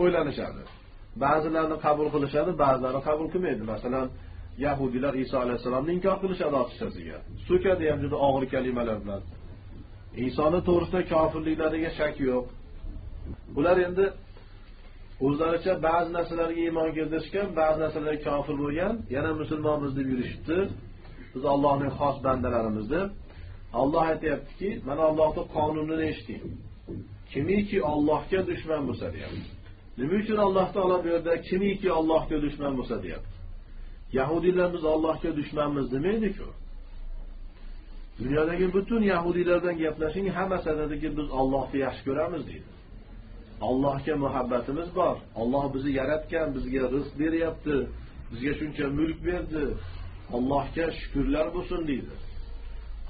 o'ylanishadi. Ba'zilarni qabul qilishadi ba'zilari qabul qilmaydi. Masalan yahudiylar iso alayhissalomni inkor qilishadi ochiqchasiga so'kadi ham juda og'ir kalimalar bilan. Isoni to'g'risida kofirliklariga shak yo'q. Ular endi o'zlaricha ba'zi narsalarga iymon keltirishgan ba'zi narsalarga kofir bo'lgan yana musulmonmiz deb yurishibdi. Biz allohning xos bandalarimiz deb olloh aytyaptiki mana ollohni qonunini eshiting kimiki ollohga dushman bo'lsa deyapti. Nima uchun alloh taolo bu yerda kimiki ollohga dushman bo'lsa deyapti? Yahudiylar biz ollohga dushmanmiz demaydiku. Dunyodagi butun yahudiylardan gaplashing hammasi aytadiki biz ollohni yaxshi ko'ramiz deydi. Allohga muhabbatimiz bor. Olloh bizni yaratgan bizga rizq beryapti bizga shuncha mulk berdi. Allohga shukurlar bo'lsin deydi.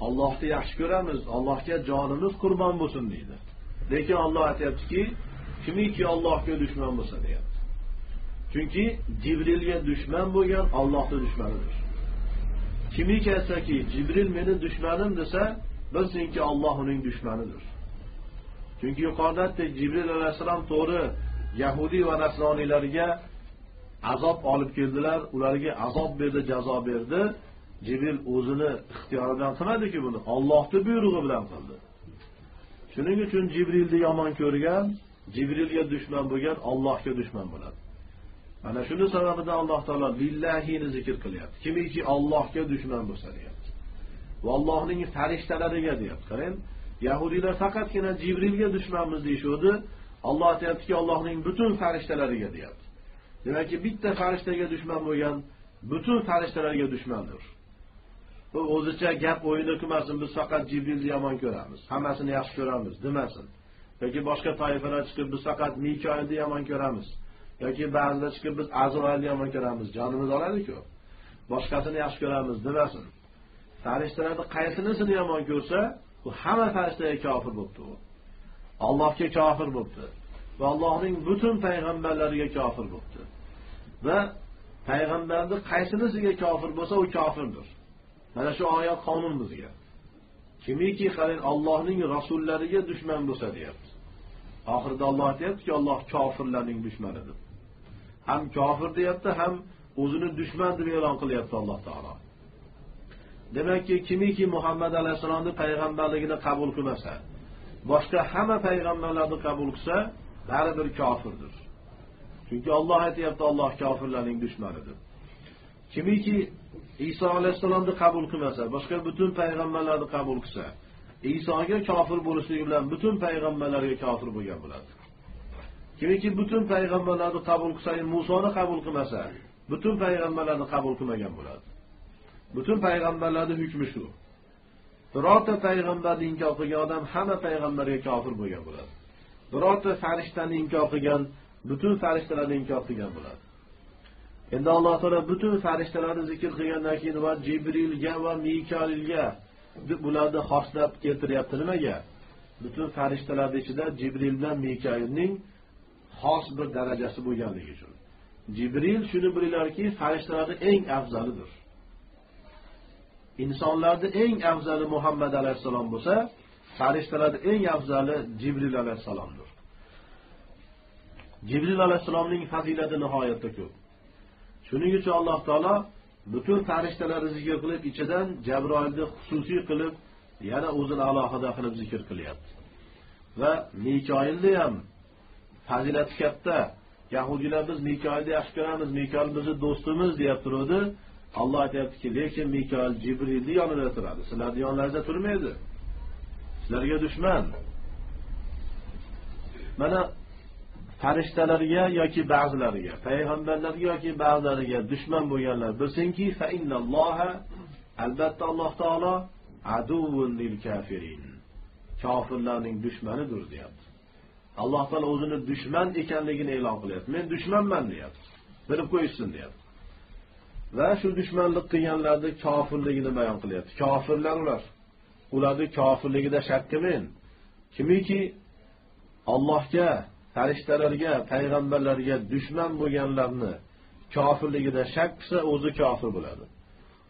Allohni yaxshi ko'ramiz allohga jonimiz qurbon bo'lsin deydi. Lekin olloh aytyaptiki kimiki ollohga dushman bo'lsa deyapti. Chunki jibrilga dushman bo'lgan ollohni dushmanidir. Kimiki aytsaki jibril meni dushmanim desa bilsinki olloh uning dushmanidir. Chunki yuqorida aytdik jibril alayhissalom to'g'ri yahudiy va nasroniylarga azob olib keldilar ularga azob berdi jazo berdi. Jibril o'zini ixtiyori bilan qilmadiku buni ollohni buyrug'i bilan qildi. Shuning uchun jibrilni yomon ko'rgan jibrilga dushman bo'lgan ollohga dushman bo'ladi. Mana shuni sababidan alloh taolo lillahini zikr qilyapti. Kimiki ollohga dushman bo'lsa deyapti. Va allohning farishtalariga deyapti. Qarang yahudiylar faqatgina jibrilga dushmanmiz deyishuvdi. Olloh aytyaptiki allohning butun farishtalariga deyapti. Demakki bitta farishtaga dushman bo'lgan butun farishtalarga dushmandir. Bu o'zicha gap o'yini qilmasin biz faqat jibrilni yomon ko'ramiz. Hammasini yaxshi ko'ramiz demasin. Yoki boshqa toifalar chiqib biz faqat mikoilni yomon ko'ramiz yoki ba'zilar chiqib biz azroilni yomon ko'ramiz jonimiz oladiku. Boshqasini yaxshi ko'ramiz demasin farishtalarni qaysinisini yomon ko'rsa u hamma farishtaga kofir bo'libdi u. Allohga kofir bo'libdi va allohning butun payg'ambarlariga kofir bo'libdi va payg'ambarni qaysinisiga kofir bo'lsa u kofirdir. Mana shu oyat qonun bizga kimiki qarang allohning rasullariga dushman bo'lsa deyapti. Oxirida olloh aytyaptiki olloh kofirlarning dushmanidir. Ham kofir deyapti ham o'zini dushman deb e'lon qilyapti alloh taolo. Demakki kimiki muhammad alayhissalomni payg'ambarligini qabul qilmasa boshqa hamma payg'ambarlarni qabul qilsa baribir kofirdir. Chunki olloh aytyapti olloh kofirlarning dushmanidir. Kimiki iso alayhissalomni qabul qilmasa boshqa butun payg'ambarlarni qabul qilsa isoga kofir bo'lishligi bilan butun payg'ambarlarga kofir bo'lgan bo'ladi. Kimiki butun payg'ambarlarni qabul qilsa musoni qabul qilmasa butun payg'ambarlarni qabul qilmagan bo'ladi. Butun payg'ambarlarni hukmi shu. Birorta payg'ambarni inkor qilgan odam hamma payg'ambarga kofir bo'lgan bo'ladi. Birorta farishtani inkor qilgan butun farishtalarni inkor qilgan bo'ladi. Endi alloh taolo butun farishtalarni zikr qilgandan keyin va jibrilga va mikalga deb ularni xoslab keltiryapti nimaga? Butun farishtalarni ichida jibril bilan mikailning xos bir darajasi bo'lganligi uchun. Jibril shuni bilinglarki farishtalarni eng afzalidir. Insonlarni eng afzali muhammad alayhissalom bo'lsa farishtalarni eng afzali jibril alayhissalomdir. Jibril alayhissalomning fazilati nihoyatda ko'p. Shuning uchun alloh taolo butun farishtalarni zikr qilib ichidan jabroilni xususiy qilib yana o'zini alohida qilib zikr qilyapti. Va mikoilni ham fazilati katta. Yahudiylar biz mikoilni yaxshi ko'ramiz mikoil bizni do'stimiz deyapti turuvdi. Alloh aytyaptiki lekin mikoil jibrilni yonida turadi. Sizlarni yonlaringizda turmaydi. Sizlarga dushman. Mana farishtalarga yoki ba'zilariga payg'ambarlarga yoki ba'zilariga dushman bo'lganlar bilsinki albatta alloh taolo aduvun lil kafirin. Kofirlarning dushmanidir deyapti. Alloh taolo o'zini dushman ekanligini e'lon qilyapti. Men dushmanman deyapti. Bilib qo'yishsin deyapti. Va shu dushmanlik qilganlarni kofirligini bayon qilyapti. Kofirlar ular. Ularni kofirligida shak qilmang kimiki? Allohga farishtalarga payg'ambarlarga dushman bo'lganlarni kofirligida shak qilsa o'zi kofir bo'ladi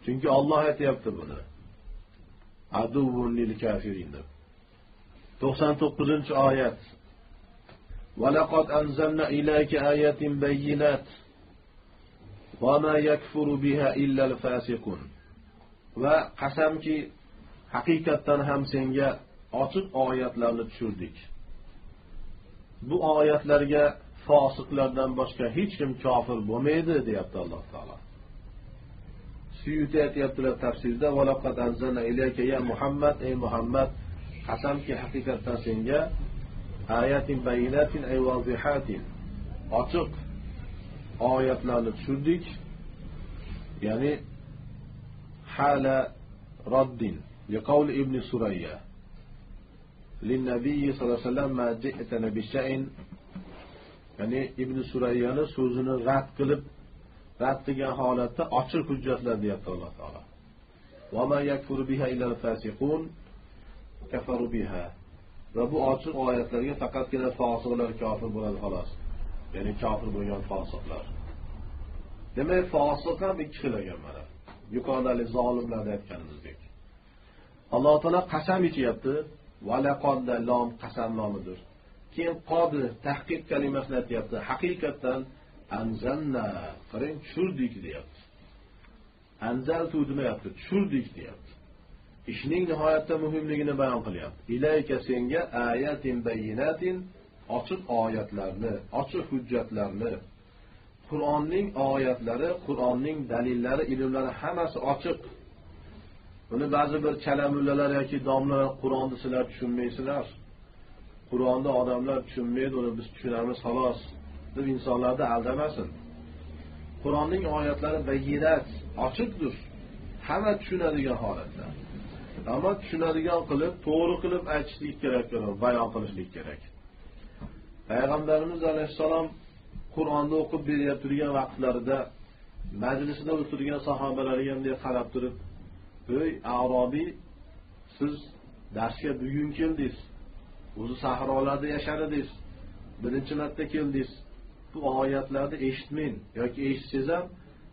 chunki olloh aytyapti buni aduvun kafirin deb to'qson to'qqizinchi oyat ولقد أنزلنا إليك آيات بينات وما يكفر بها إلا الفاسقون va qasamki haqiqatdan ham senga ochiq oyatlarni tushirdik bu oyatlarga fosiqlardan boshqa hech kim kofir bo'lmaydi deyapti alloh taolo. Suyuti aytyaptilar tafsirdaey ya muhammad ey muhammad qasamki haqiqatdan senga ayatin bayinatin ay ochiq oyatlarni tushirdik. Ya'ni hala roddin liqavli ibn surayya للنبي صلى الله عليه وسلم ما جئتنا بشيء ya'ni ibn surayyani so'zini rad qilib rad qilgan holatda ochiq hujjatlar deyapti alloh taolo va bu ochiq oyatlarga faqatgina fosiqlar kofir bo'ladi xolos ya'ni kofir bo'lgan fosiqlar demak fosiq ham ikki xil ekan mana yuqorida haligi zolimlarni aytganimizdek alloh taolo qasam ichyapti valaqodda lom qasam nomidir. Keyin qodi tahqiq kalimasini aytyapti. Haqiqatdan anzalna qarang tushirdik deyapti. Anzaltu demayapti tushirdik deyapti. Ishning nihoyatda muhimligini bayon qilyapti. Ilayka senga ayatin bayinatin ochiq oyatlarni ochiq hujjatlarni. Qur'onning oyatlari qur'onning dalillari ilmlari hammasi ochiq. Buni ba'zi bir chala mullalar yoki domlalar qur'onni sizlar tushunmaysizlar. Qur'onni odamlar tushunmaydi uni biz tushunamiz xolos deb insonlarni aldamasin. Qur'onning oyatlari bayinat ochiqdir. Hamma tushunadigan holatda ammo tushunadigan qilib to'g'ri qilib aytishlik kerak bayon qilishlik kerak. Payg'ambarimiz alayhissalom qur'onni o'qib berib turgan vaqtlarida majlisida o'tirgan sahobalarga bunday qarab turib ey arobiy siz darsga bugun keldingiz. O'zi sahrolarda yashadingiz birinchi marta keldingiz. Bu oyatlarni eshitmang yoki eshitsangiz ham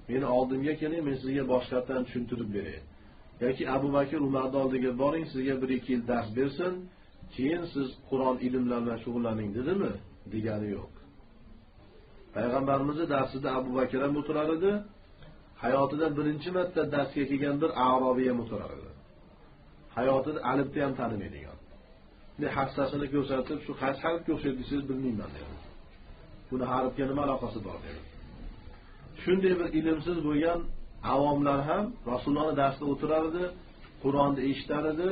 meni oldimga keling men sizga boshqatdan tushuntirib beray yoki abu bakr umarni oldiga boring sizga bir ikki yil dars bersin keyin siz qur'on ilmlar bilan shug'ullaning dedimi? Degani yo'q. Payg'ambarimizni darsida abu bakr ham o'tirar edi hayotida birinchi marta darsga kelgan bir arobiy ham o'tirar edi hayotida alifni ham tanimaydigan. Hassasini ko'rsatib shu qaysi harfga o'xshaydi desangiz bilmayman dedi. Buni harfga nima aloqasi bor dedi. Shunday bir ilmsiz bo'lgan avomlar ham rasulullohni darsida o'tirar edi qur'onni eshitar edi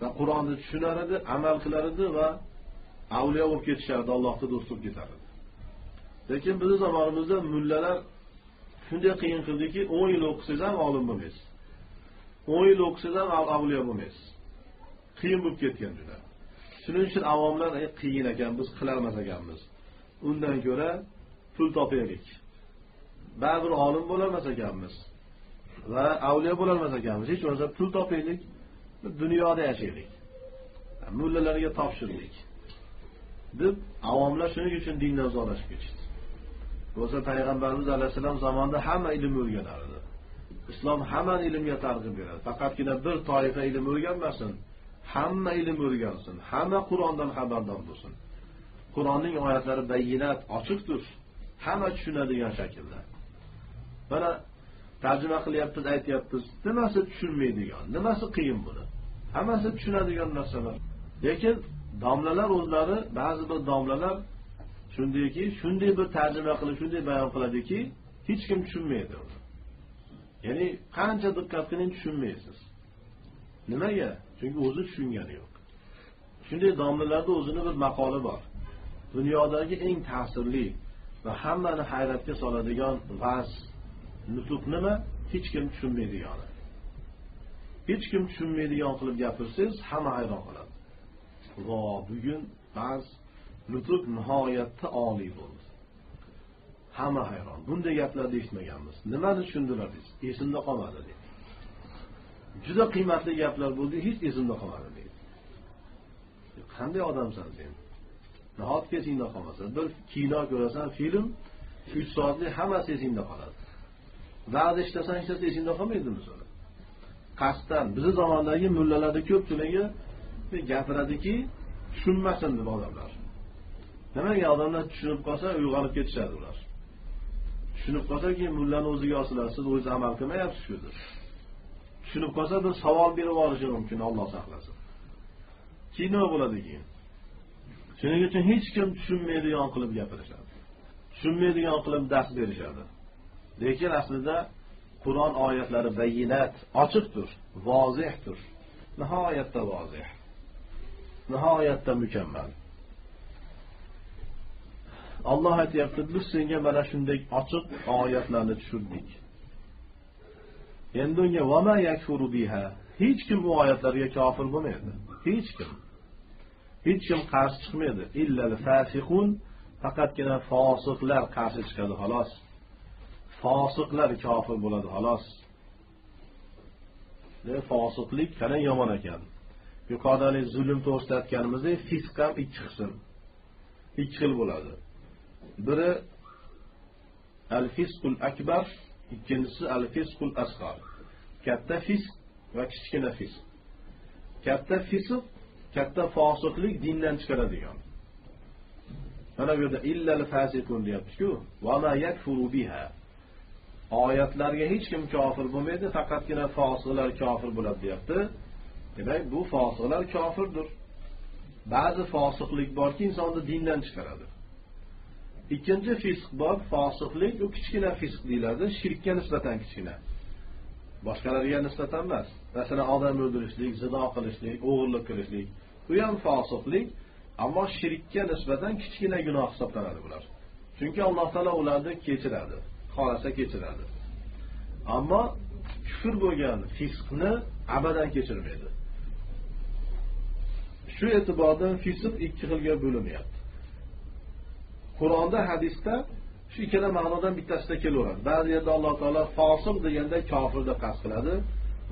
va qur'onni tushunar edi amal qilar edi va avliyo bo'lib ketishardi allohni do'st bo'lib ketar edi lekin bizni zamonimizda mullalar shunday qiyin qildiki o'n yil o'qisangiz ham olim bo'lmaysiz. O'n yil o'qisangiz ham avliyo bo'lmaysiz. Qiyin bo'lib ketgan juda shuning uchun avomlar e, qiyin ekan biz qilolmas ekanmiz. Undan ko'ra pul topaylik. Baribir olim bo'lolmas ekanmiz va avliyo bo'lolmas ekanmiz. Hech bo'lmasa pul topaylik dunyoda yashaylik. Mullalarga topshirdik deb avomlar shuning uchun dindan uzoqlashib ketishdi. Bo'lsa payg'ambarimiz alayhissalom zamonida hamma ilm o'rganar edi islom hammani ilmga targ'ib beradi. Faqatgina bir toifa ilm o'rganmasin hamma ilm o'rgansin hamma qur'ondan xabardor bo'lsin. Qur'onning oyatlari bayinat ochiqdir. Hamma tushunadigan shaklda. Mana tarjima qilyapmiz aytyapmiz nimasi tushunmaydigan nimasi qiyin buni? Hammasi tushunadigan narsalar. Lekin domlalar o'zlari ba'zi bir domlalar shundayki shunday bir tarjima qilib shunday bayon qiladiki hech kim tushunmaydi ya'ni qancha diqqat qiling tushunmaysiz. Nimaga? Chunki o'zi tushungani yo'q. Shunday domlalarni o'zini bir maqoli bor. Dunyodagi eng ta'sirli va hammani hayratga soladigan vaz nutuq nima? Hech kim tushunmaydigani. Hech kim tushunmaydigan qilib gapirsangiz hamma hayron qoladi. Vo bugun ba'zi nutuq nihoyatda oliy bo'ldi. Hamma hayron bunday gaplarni eshitmaganmiz. Nimani tushundilar deysiz esimda qolmadi deydi juda qiymatli gaplar bo'ldi hech esimda qolmadi deydi e, qanday odamsan sen? Nahotki esingda qolmasa? Bir kino ko'rasan film uch soatlik hammasi esingda qoladi. Va'da ishlasan hech narsa esingda qolmaydimi so'ra? Qasddan bizni zamondagi mullalarni ko'pchiligi e, gapiradiki tushunmasin deb odamlar. Nimaga odamlar tushunib qolsa uyg'onib ketishadi ular. Tushunib qolsa keyin mullani o'ziga olsalar siz o'zingiz amal qilmayapsiz shu deb tushunib qolsa bir savol berib yuborishi mumkin olloh saqlasin. Keyin nima bo'ladi keyin. Shuning uchun hech kim tushunmaydigan qilib gapirishadi. Tushunmaydigan qilib dars berishadi. Lekin aslida qur'on oyatlari bayinat ochiqdir vozihdir nihoyatda vozih nihoyatda mukammal. Olloh aytyapti biz senga mana shunday ochiq oyatlarni tushirdik endi unga vama yakfuru biha? Hech kim bu oyatlarga kofir bo'lmaydi. Hech kim. Hech kim qarshi chiqmaydi. Illal fasiqun faqatgina fosiqlar qarshi chiqadi xolos. Fosiqlar kofir bo'ladi xolos. Fosiqlik qalay yomon ekan. Yuqoridagi zulm to'g'risida aytganimizdek fisq ham ikki qism ikki xil bo'ladi. Biri al fisqul akbar ikkinchisi al fisqul asg'ar. Katta fisq va kichkina fisq. Katta fisq katta fosiqlik dindan chiqaradigan. Mana bu yerda illal fasiqun deyaptiku va yakfuru biha. Oyatlarga hech kim kofir bo'lmaydi faqatgina fosiqlar kofir bo'ladi deyapti. Demak bu fosiqlar kofirdir. Ba'zi fosiqlik borki insonni dindan chiqaradi. Ikkinchi fisq bor fosiqlik. U kichkina fisq deyiladi. Shirkka nisbatan kichkina. Boshqalarga nisbatan emas. Masalan odam o'ldirishlik zido qilishlik o'g'irlik qilishlik bu ham fosiqlik. Ammo shirkka nisbatan kichkina gunoh hisoblanadi bular. Chunki alloh taolo ularni kechiradi. Xohlasa kechiradi. Ammo kufr bo'lgan fisqni abadan kechirmaydi. Shu e'tibordan fisq ikki xilga bo'linyapti qur'onda hadisda shu ikkala ma'nodan bittasida kelaveradi. Ba'zi yerda alloh taolo fosiq deganda kofirni qasd qiladi.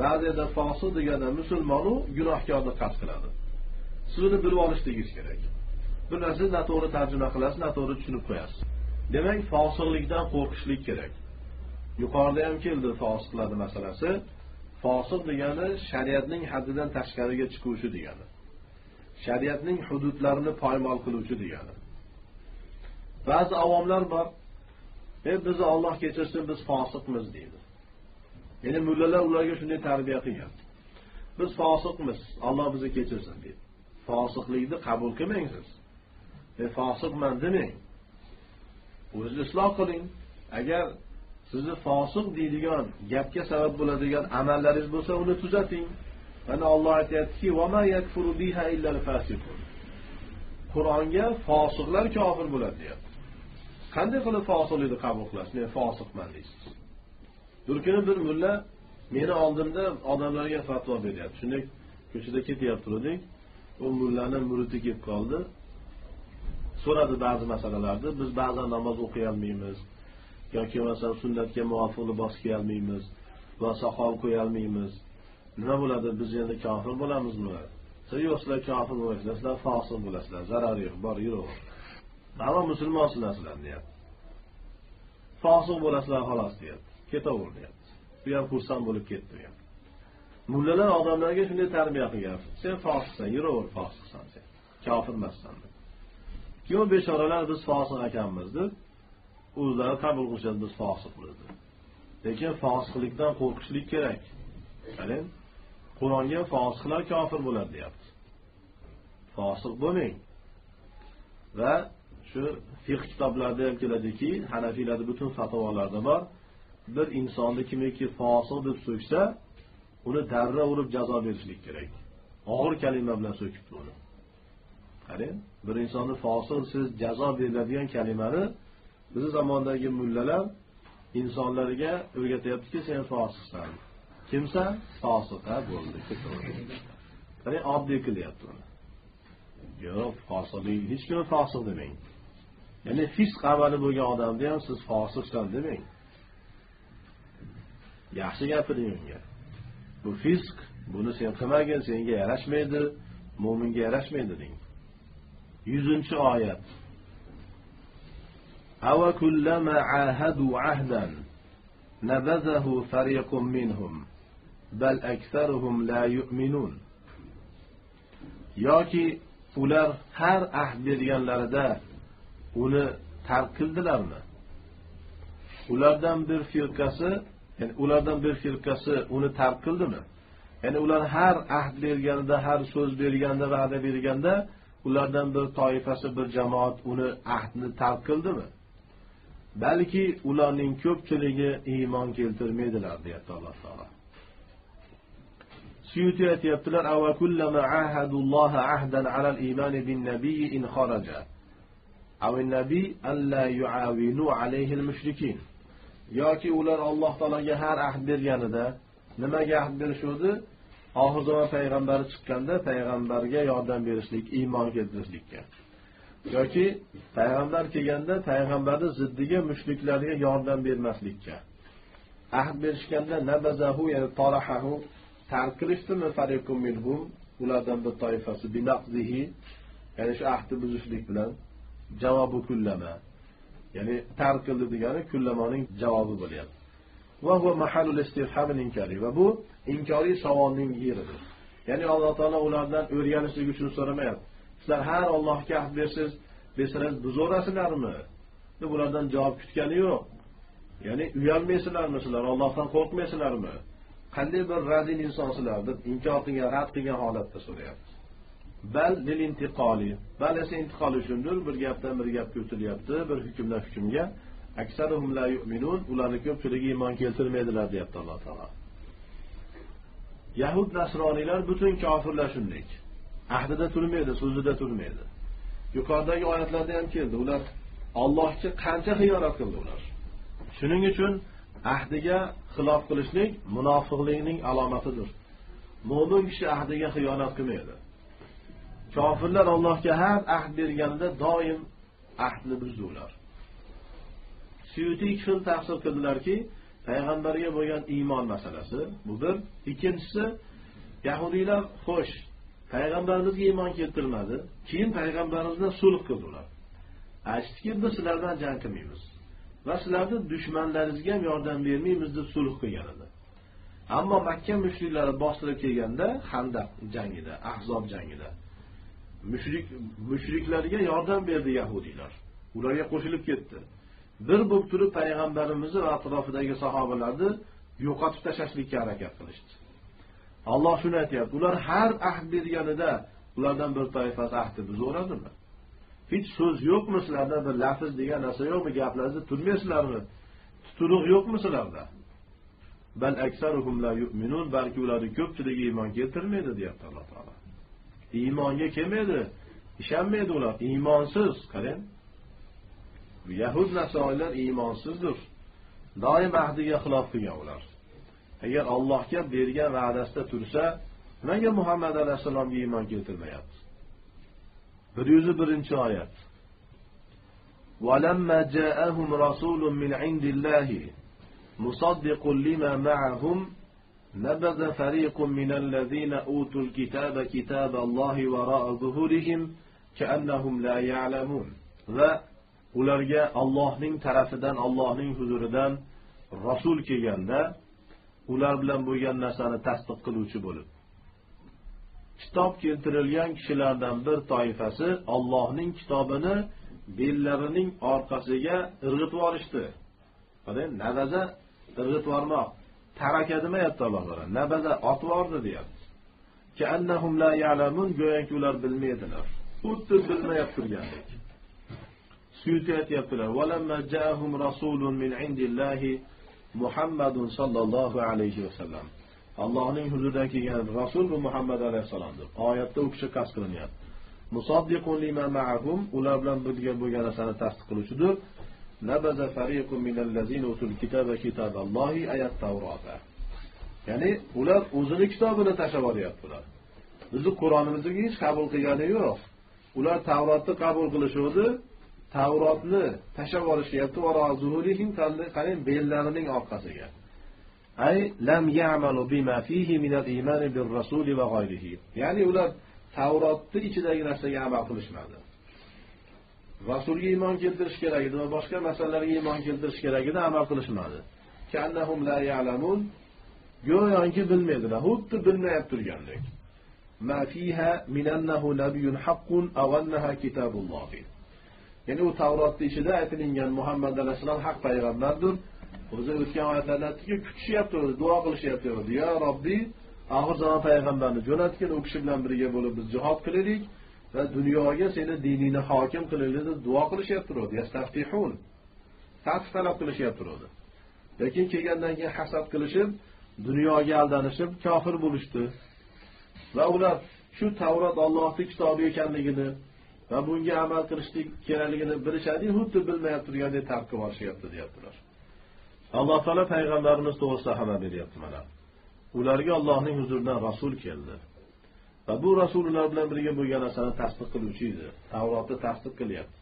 Ba'zi yerda fosiq deganda musulmonu gunohkorni qasd qiladi. Siz uni bilib olishligingiz kerak. Bir narsani noto'g'ri tarjima qilasiz noto'g'ri tushunib qo'yasiz. Demak fosiqlikdan qo'rqishlik kerak. Yuqorida ham keldi fosiqlarni masalasi. Fosiq degani shariatning haddidan tashqariga chiquvchi degani. Shariatning hududlarini poymol qiluvchi degani. Ba'zi avomlar bor. E bizni olloh kechirsin biz fosiqmiz deydi. Ya'ni mullalar ularga shunday tarbiya qilgan biz fosiqmiz olloh bizni kechirsin deydi. Fosiqlikni qabul qilmang siz e fosiqman demang. O'zingizni isloh qiling. Agar sizni fosiq deydigan gapga sabab bo'ladigan amallaringiz bo'lsa uni tuzating. Mana olloh aytyaptiki qur'onga fosiqlar kofir bo'ladi deyapti. Qanday qilib fosiqlikni qabul qilasiz? Men fosiqman deysiz. Bir kuni bir mulla meni oldimda odamlarga fatvo beryapti. Shunday ko'chada ketyapti turdik u mullani muridi kelib qoldi. So'radi ba'zi masalalarni. Biz ba'zan namoz o'qiyolmaymiz yoki masalan sunnatga muvofiq libos kiyolmaymiz va soqol qo'yolmaymiz nima bo'ladi? Biz endi kofir bo'lamizmi? Yo'q sizlar kofir bo'lmaysizlar. Sizlar fosil bo'lasizlar. Zarari yo'q bor yuraver. Ammo musulmonsizlar sizlar deyapti. Fosiq bo'lasizlar xolos deyapti. Ketaver deyapti. Bu ham xursand bo'lib ketdi u ham mullalar odamlarga shunday tarbiya qilgan sen fosiqsan yuraver fosiqsan sen. Kofir emassan keyin beshoralar biz fosiq ekanmiz deb o'zlari qabul qilishadi biz fosiqmiz deb lekin fosiqlikdan qo'rqishlik kerak. Qarang qur'onga fosiqlar kofir bo'ladi deyapti. Fosiq bo'lmang. Va shu fiq kitoblarida ham keladiki hanafiylarni butun fatvolarida bor. Bir insonni kimiki fosiq deb so'ksa uni darra urib jazo berishlik kerak. Og'ir kalima bilan so'kibdi uni. Qarang bir insonni fosiq siz jazo beriladigan kalimani bizni zamondagi mullalar insonlarga o'rgatyaptiki sen fosiqsan kimsan fosiq ha bo'ldi qarang oddiy qilyapti uni. Yo'q fosiqlik hech kim fosiq demang. ya'ni fisq amali bo'lgan odamni ham siz fosiqsan demang yaxshi gapiring unga bu fisq buni sen qilmagin senga yarashmaydi mo'minga yarashmaydi deng yuzinchi oyat أَوَكُلَّمَا عَاهَدُوا عَهْدًا نَبَذَهُ فَرِيقٌ مِّنْهُمْ بَلْ أَكْثَرُهُمْ لَا يُؤْمِنُونَ yoki ular har ahd berganlarida uni tark qildilarmi? Ulardan bir firqasi ya'ni ulardan bir firqasi uni tark qildimi? Ya'ni ular har ahd berganda har so'z berganda va'da berganda ulardan bir toifasi bir jamoat uni ahdni tark qildimi? Balki ularning ko'pchiligi iymon keltirmaydilar deyapti alloh taolo. Suyuti aytyaptilar أو النبي ألا يعاونوا عليه المشركين yoki ular alloh taologa har ahd berganida nimaga ahd berishuvdi? Oxir zamon payg'ambari chiqqanda payg'ambarga yordam berishlik iymon keltirishlikka. Yoki payg'ambar kelganda payg'ambarni ziddiga mushriklarga yordam bermaslikka. Ahd berishganda nabazahu ya'ni torahahu tark qilishdimi? Ulardan bir toifasi binaqzihi ya'ni shu ahdni buzishlik bilan. Javobi kullama. Ya'ni tark qildi degani kullamoning javobi bo'lyapti. Va bu inkoriy savolning yeridir. Ya'ni alloh taolo ulardan o'rganishlik uchun so'ramayapti. Sizlar har ollohga ahd bersangiz bersalar buzaverasizlarmi deb ulardan javob kutgani yo'q. Ya'ni uyalmaysizlarmi sizlar? Ollohdan qo'rqmaysizlarmi qanday bir razil insonsizlar deb inkor qilgan rad qilgan holatda so'rayapti. Bal lil intiqoli bal esa intiqol uchundir. Bir gapdan bir gapga o'tilyapti. Bir hukmdan hukmga. Aksaruhum la yu'minun. Ularni ko'pchiligi iymon keltirmaydilar deyapti alloh taolo. Yahud nasroniylar butun kofirlar shunday. Ahdida turmaydi so'zida turmaydi. Yuqoridagi oyatlarda ham keldi. Ular ollohga qancha xiyonat qildi ular? Shuning uchun ahdiga xilof qilishlik munofiqlikning alomatidir. Mo'min kishi ahdiga xiyonat qilmaydi. Kofirlar allohga har ahd berganida doim ahdni buzdilar. Ular suyutiy ikki xil tafsir qildilarki payg'ambarga bo'lgan iymon masalasi bu bir. Ikkinchisi yahudiylar xo'sh payg'ambarimizga iymon keltirmadi keyin payg'ambarimiz sulh qildilar. Aytishdiki biz sizlar bilan jang qilmaymiz va sizlarni dushmanlaringizga ham yordam bermaymiz deb sulh qilgan edi. Ammo makka mushriklari bostirib kelganda handaq jangida ahzob jangida mushrik mushriklarga yordam berdi yahudiylar. Ularga qo'shilib ketdi. Bir bo'lib turib payg'ambarimizni va atrofidagi sahobalarni yo'qotib tashlashlikka harakat qilishdi. Alloh shuni aytyapti ular har ahd berganida ulardan bir toifasi ahdi buzaveradimi hech so'z yo'qmi sizlarda bir lafz degan narsa yo'qmi gaplaringizda turmaysizlarmi tuturuq yo'qmi sizlarda? Balki ularni ko'pchiligi iymon keltirmaydi deyapti alloh taolo. iymonga kelmaydi ishonmaydi ular iymonsiz qarang yahud nasoiylar iymonsizdir doim ahdiga xilof qilgan ular agar allohga bergan va'dasida tursa nimaga muhammad alayhissalomga iymon keltirmayapti bir yuz birinchi oyat ولما جاءهم رسول من عند الله مصدق لما معهم نبذ فريق من الذين أوتوا الكتاب كتاب الله وراء ظهورهم كأنهم لا يعلمون va ularga Allohning tarafidan Allohning huzuridan rasul kelganda ular bilan bo'lgan narsani tasdiq qiluvchi bo'lib kitob keltirilgan kishilardan bir toifasi Allohning kitobini bellarining orqasiga irg'itib yuborishdi qarang nabaza irg'itib yubormoq taraka demayapti alloh taolo. Nabaza otib deyapti. Go'yoki ular bilmaydilar. Xuddi bilmayap turgandek suyuti aytyaptilar muhammadun sollallohu alayhi vasallam allohning huzuridan kelgan rasul bu muhammad alayhissalomdir. Oyatda u kishi qasd qilinyapti. Ular bilan birga bo'lgan narsani tasdiq qiluvchidir. Ya'ni ular o'zini kitobini tashlab yuboryaptilar bizni qur'onimizni hech qabul qilgani yo'q. Ular tavrotni qabul qilishuvdi tavrotni tashlab yuborishyapti qarang bellarining orqasiga. Ay lam ya'malu bima fihi min al-iman bir-rasul va g'ayrihi ya'ni ular tavrotni ichidagi narsaga amal qilishmadi. Rasulga iymon keltirish kerak edi va boshqa masalalarga iymon keltirish kerak edi amal qilishmadi. Go'yoki bilmaydilar xuddi bilmayapti turgandek. Ya'ni u tavrotni ichida aytilingan muhammad alayhissalom haq payg'ambardir. O'zi o'tgan oyatlarda aytdiki kutishyapti o'zi duo qilishyapti. Yo robbiy oxir zamon payg'ambarni jo'natgin u kishi bilan birga bo'lib biz jihod qilaylik va dunyoga seni diningni hokim qilinglar deb duo qilishyapti fath talab qilishyapti lekin kelgandan keyin hasad qilishib dunyoga aldanishib kofir bo'lishdi. Va ular shu tavrat ollohni kitobi ekanligini va bunga amal qilishlik kerakligini bilishadiyu xuddi bilmayapti turgandek tark qilib yuborishyapti deyaptilar. Alloh taolo payg'ambarimiz to'g'risida xabar beryapti mana. Ularga allohning huzuridan rasul keldi. Va bu rasululloh bilan birga bo'lgan narsani tasdiq qiluvchi edi. Tavrotni tasdiq qilyapti.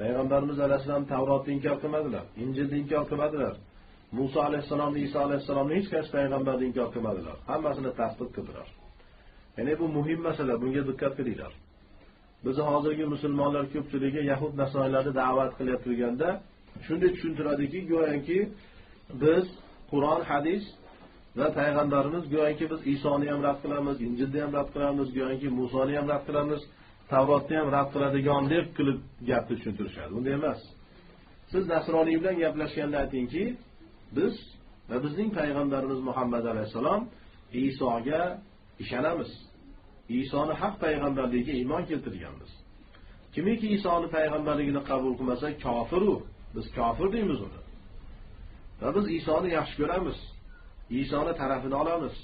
Payg'ambarimiz alayhissalom tavrotni inkor qilmadilar injilni inkor qilmadilar muso alayhissalomni iso alayhissalomni hech qaysi payg'ambarni inkor qilmadilar. Hammasini tasdiq qildilar. Ya'ni bu muhim masala bunga diqqat qilinglar. Bizni hozirgi musulmonlar ko'pchiligi yahud nasroiylarni da'vat qilayotganda turganda shunday tushuntiradiki go'yoki biz qur'on hadis va payg'ambarimiz go'yoki biz isoni ham rad qilamiz injilni ham rad qilamiz go'yoki musoni ham rad qilamiz tavrotni ham rad qiladigan deb qilib gapni tushuntirishadi. Unday emas. Siz nasroniy bilan gaplashganda aytingki biz va bizning payg'ambarimiz muhammad alayhissalom isoga ishonamiz. Isoni haq payg'ambarligiga iymon keltirganmiz. Kimiki isoni payg'ambarligini qabul qilmasa kofiru biz kofir deymiz uni. Va biz isoni yaxshi ko'ramiz. Isoni tarafini olamiz.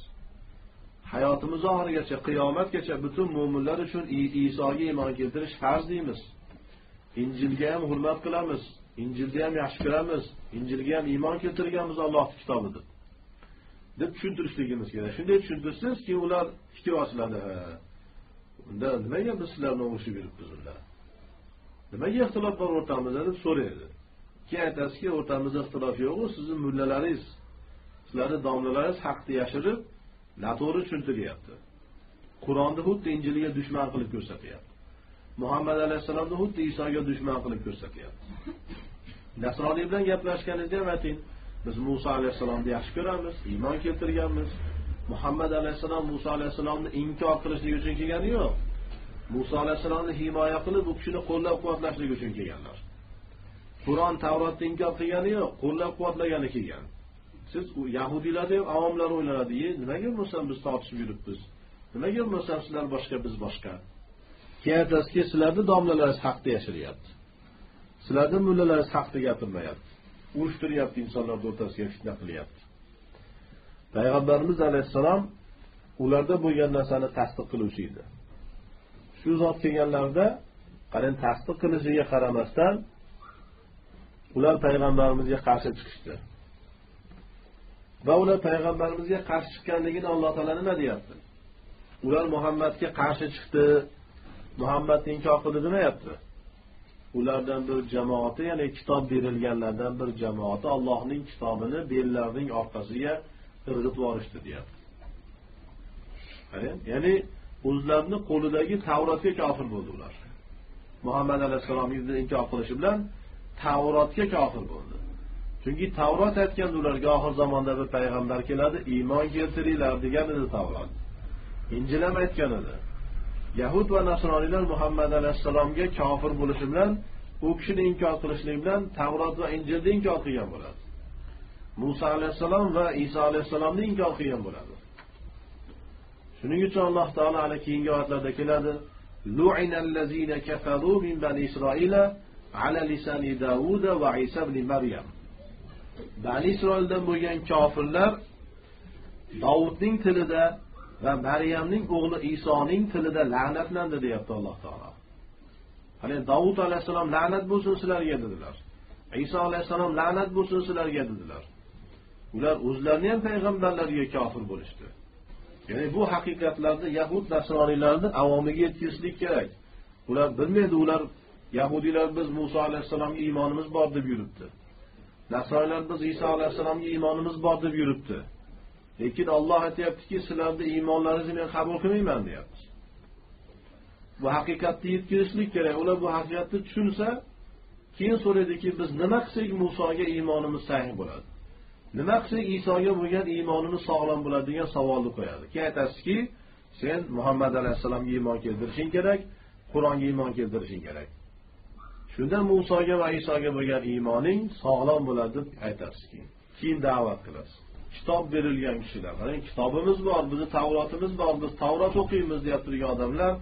Hayotimiz oxirigacha qiyomatgacha butun mo'minlar uchun isoga iymon keltirish farz deymiz. Injilga ham hurmat qilamiz injilni ham yaxshi ko'ramiz injilga ham iymon keltirganmiz allohni kitobi deb deb tushuntirishligimiz kerak. Shunday tushuntirsangiz keyin ular fikr ochiladi unda nimaga biz sizlarni o'qishib yuribmiz unda nimaga ixtilof bor o'rtamizda deb so'raydi? Keyin aytasizki o'rtamizda ixtilof yo'qu sizni mullalaringiz. Sizlarni domlalaringiz haqni yashirib noto'g'ri tushuntiryapti. Qur'onni xuddi injilga dushman qilib ko'rsatyapti. Muhammad alayhissalomni xuddi isoga dushman qilib ko'rsatyapti. Nasroniy bilan gaplashganingizda ham ayting. Biz muso alayhissalomni yaxshi ko'ramiz iymon keltirganmiz. Muhammad alayhissalom muso alayhissalomni inkor qilishlik uchun kelgani yo'q. Muso alayhissalomni himoya qilib u kishini qo'llab quvvatlashlik uchun kelganlar. Qur'on tavrotni inkor qilgani yo'q qo'llab quvvatlagani kelgan. Siz yahudiylarni ham avomlar o'ylanadi nimaga bo'lmasam biz tortishib yuribmiz? Nimaga bo'lmasam sizlar boshqa biz boshqa? Keyin aytasizki sizlarni domlalaringiz haqda yashiryapti. Sizlarni mullalaringiz haqni gapirmayapti. Urushtiryapti insonlarni o'rtasiga fitna qilyapti. Payg'ambarimiz alayhissalom ularda bo'lgan narsani tasdiq qiluvchi edi. Shu zot kelganlarida qarang tasdiq qilishiga qaramasdan ular payg'ambarimizga qarshi chiqishdi. Va ular payg'ambarimizga qarshi chiqqanligini alloh taolo nima deyapti? Ular muhammadga qarshi chiqdi muhammadni inkor qildi demayapti. Ulardan bir jamoati ya'ni kitob berilganlardan bir jamoati allohning kitobini bellarining orqasiga irg'itib yuborishdi deyapti. Ya'ni o'zlarini qo'lidagi tavrotga kofir bo'ldi ular. Muhammad alayhissalomni inkor qilishi bilan tavrotga kofir bo'ldi. Chunki tavrot aytgandi ularga oxir zamonda bir payg'ambar keladi iymon keltiringlar degan edi tavrot injil ham aytgan edi yahud va nasroniylar muhammad alayhissalomga kofir bo'lishi bilan u kishini inkor qilishlik bilan tavrot va injilni inkor qilgan bo'ladi. Muso alayhissalom va iso alayhissalomni inkor qilgan bo'ladi. Shuning uchun alloh taolo hali keyingi oyatlarda keladi ala lisani davuda va isa ibn maryam. Bani isroildan bo'lgan kofirlar dovudning tilida va maryamning o'g'li isoning tilida la'natlandi deyapti alloh taolo. Hali dovud alayhissalom la'nat bo'lsin sizlarga dedilar. Iso alayhissalom la'nat bo'lsin sizlarga dedilar. Ular o'zlarini ham payg'ambarlarga kofir bo'lishdi. Ya'ni bu haqiqatlarni yahud nasroniylarni avomiga yetkazishlik kerak. Ular bilmaydi ular yahudiylar biz muso alayhissalomga iymonimiz bor deb yuribdi. Nasroylar biz iso alayhissalomga iymonimiz bor deb yuribdi. Lekin olloh aytyaptiki sizlarni iymonlaringizni men qabul qilmayman deyapti. Bu haqiqatni yetkazishlik kerak. Ular bu haqiqatni tushunsa keyin so'raydiki biz nima qilsak musoga iymonimiz sahih bo'ladi? Nima qilsak isoga bo'lgan iymonimiz sog'lom bo'ladi degan savolni qo'yadi. Keyin aytasizki sen muhammad alayhissalomga iymon keltirishing kerak qur'onga iymon keltirishing kerak. Shunda musoga va isoga bo'lgan iymoning sog'lom bo'ladi deb aytasiz keyin. Keyin da'vat qilasiz. Kitob berilgan kishilar qarang kitobimiz bor bizni tavrotimiz bor biz tavrot o'qiymiz deb turgan odamlar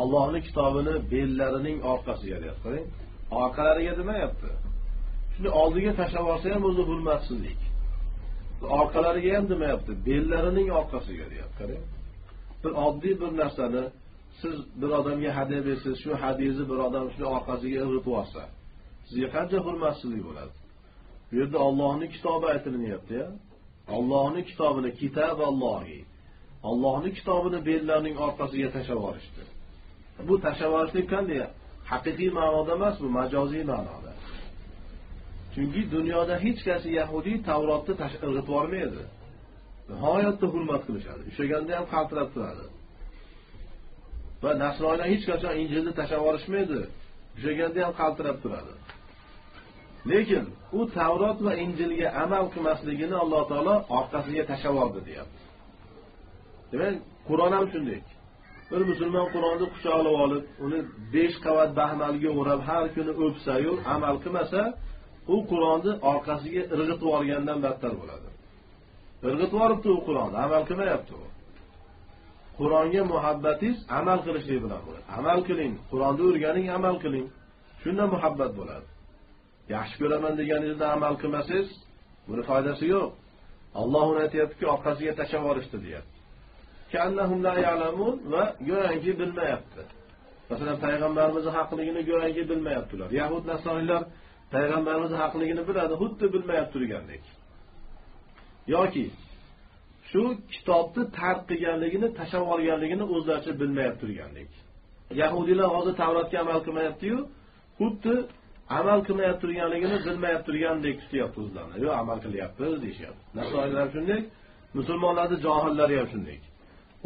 allohni kitobini bellarining orqasiga deyapti. Qarang orqalariga demayapti. Shuni oldiga tashlab yuborsa ham o'zi hurmatsizlik. Orqalariga ham demayapti bellarining orqasiga deyapti. Qarang bir oddiy bir narsani siz bir odamga hadya bersangiz shu hadyangizni bir odam shuni orqasiga irg'itib yuborsa sizga qancha hurmatsizlik bo'ladi? Bu yerda ollohni kitobi aytilinyapti ollohni kitobini kitab allohi ollohni kitobini bellarining orqasiga tashlab yuborishdi. Bu tashlab yuborishlik qanday? Haqiqiy ma'noda emas bu majoziy ma'noda. Chunki dunyoda hech qaysi yahudiy tavrotni irg'itib yubormaydi. Nihoyatda hurmat qilishadi. Ushlaganda ham qaltirab turadi. Va nasroiylar hech qachon injilni tashlab yuborishmaydi ushlaganda ham qaltirab turadi. Lekin u tavrot va injilga amal qilmasligini alloh taolo orqasiga tashlab yubordi deyapti. Demak qur'on ham shunday. Bir musulmon qur'onni quchoqlab olib uni besh qavat baxmalga o'rab har kuni o'psayu amal qilmasa u qur'onni orqasiga irg'itib yuborgandan battar bo'ladi. Irg'itib yuboribdi u qur'onni amal qilmayapti u. qur'onga muhabbatingiz amal qilishlik bilan bo'ladi. Amal qiling qur'onni o'rganing amal qiling. Shunda muhabbat bo'ladi. Yaxshi ko'raman deganingizda amal qilmasangiz buni foydasi yo'q. Alloh uni aytyaptiki orqasiga tashlab yuborishdi deyapti. Va go'yoki bilmayapti. Masalan payg'ambarimizni haqligini go'yoki bilmayaptilar yahud nasroniylar payg'ambarimizni haqligini biladi xuddi bilmayapti turgandek yoki shu kitobni tark qilganligini tashlab yuborganligini o'zlaricha bilmayapti turgandek. Yahudiylar hozir tavrotga amal qilmayaptiyu xuddi amal qilmayapti turganligini bilmayapti turgandek tutyapti o'zlarini. Yo'q amal qilyapmiz deyishyapti. Nasoiylar ham shunday musulmonlarni johillari ham shunday.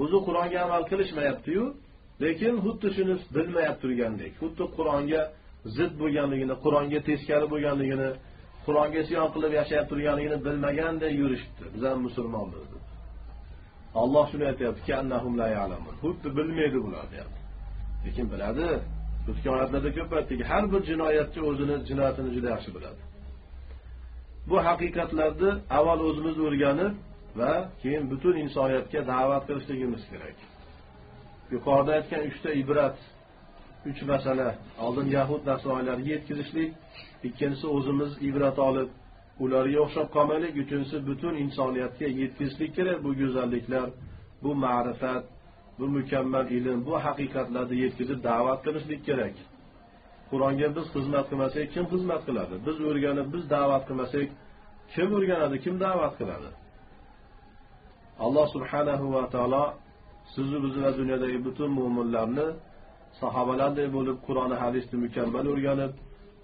O'zi qur'onga amal qilishmayaptiyu lekin xuddi shuni bilmayapti turgandek. Xuddi qur'onga zid bo'lganligini qur'onga teskari bo'lganligini qur'onga isyon qilib yashab turganligini bilmaganday yurishibdi. Biz ham musulmonmiz. Olloh shuni aytyaptiki xuddi bilmaydi bular deyapti. Lekin biladi o'tgan oyatlarda ko'p aytdik har bir jinoyatchi o'zini jinoyatini juda yaxshi biladi. Bu haqiqatlarni avval o'zimiz o'rganib va keyin butun insoniyatga da'vat qilishligimiz kerak. Yuqorida aytgan uchta ibrat uch masala oldin yahud nasroiylarga yetkazishlik ikkinchisi o'zimiz ibrat olib ularga o'xshab qolmaylik uchinchisi butun insoniyatga yetkazishlik kerak bu go'zalliklar bu ma'rifat bu mukammal ilm bu haqiqatlarni yetkazib da'vat qilishlik kerak. Qur'onga biz xizmat qilmasak kim xizmat qiladi? Biz o'rganib biz da'vat qilmasak kim o'rganadi kim da'vat qiladi? Alloh subhanahu va taolo sizni bizni va dunyodagi butun mo'minlarni sahobalarday bo'lib qur'oni hadisni mukammal o'rganib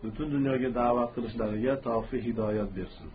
butun dunyoga da'vat qilishlariga tavfiq hidoyat bersin.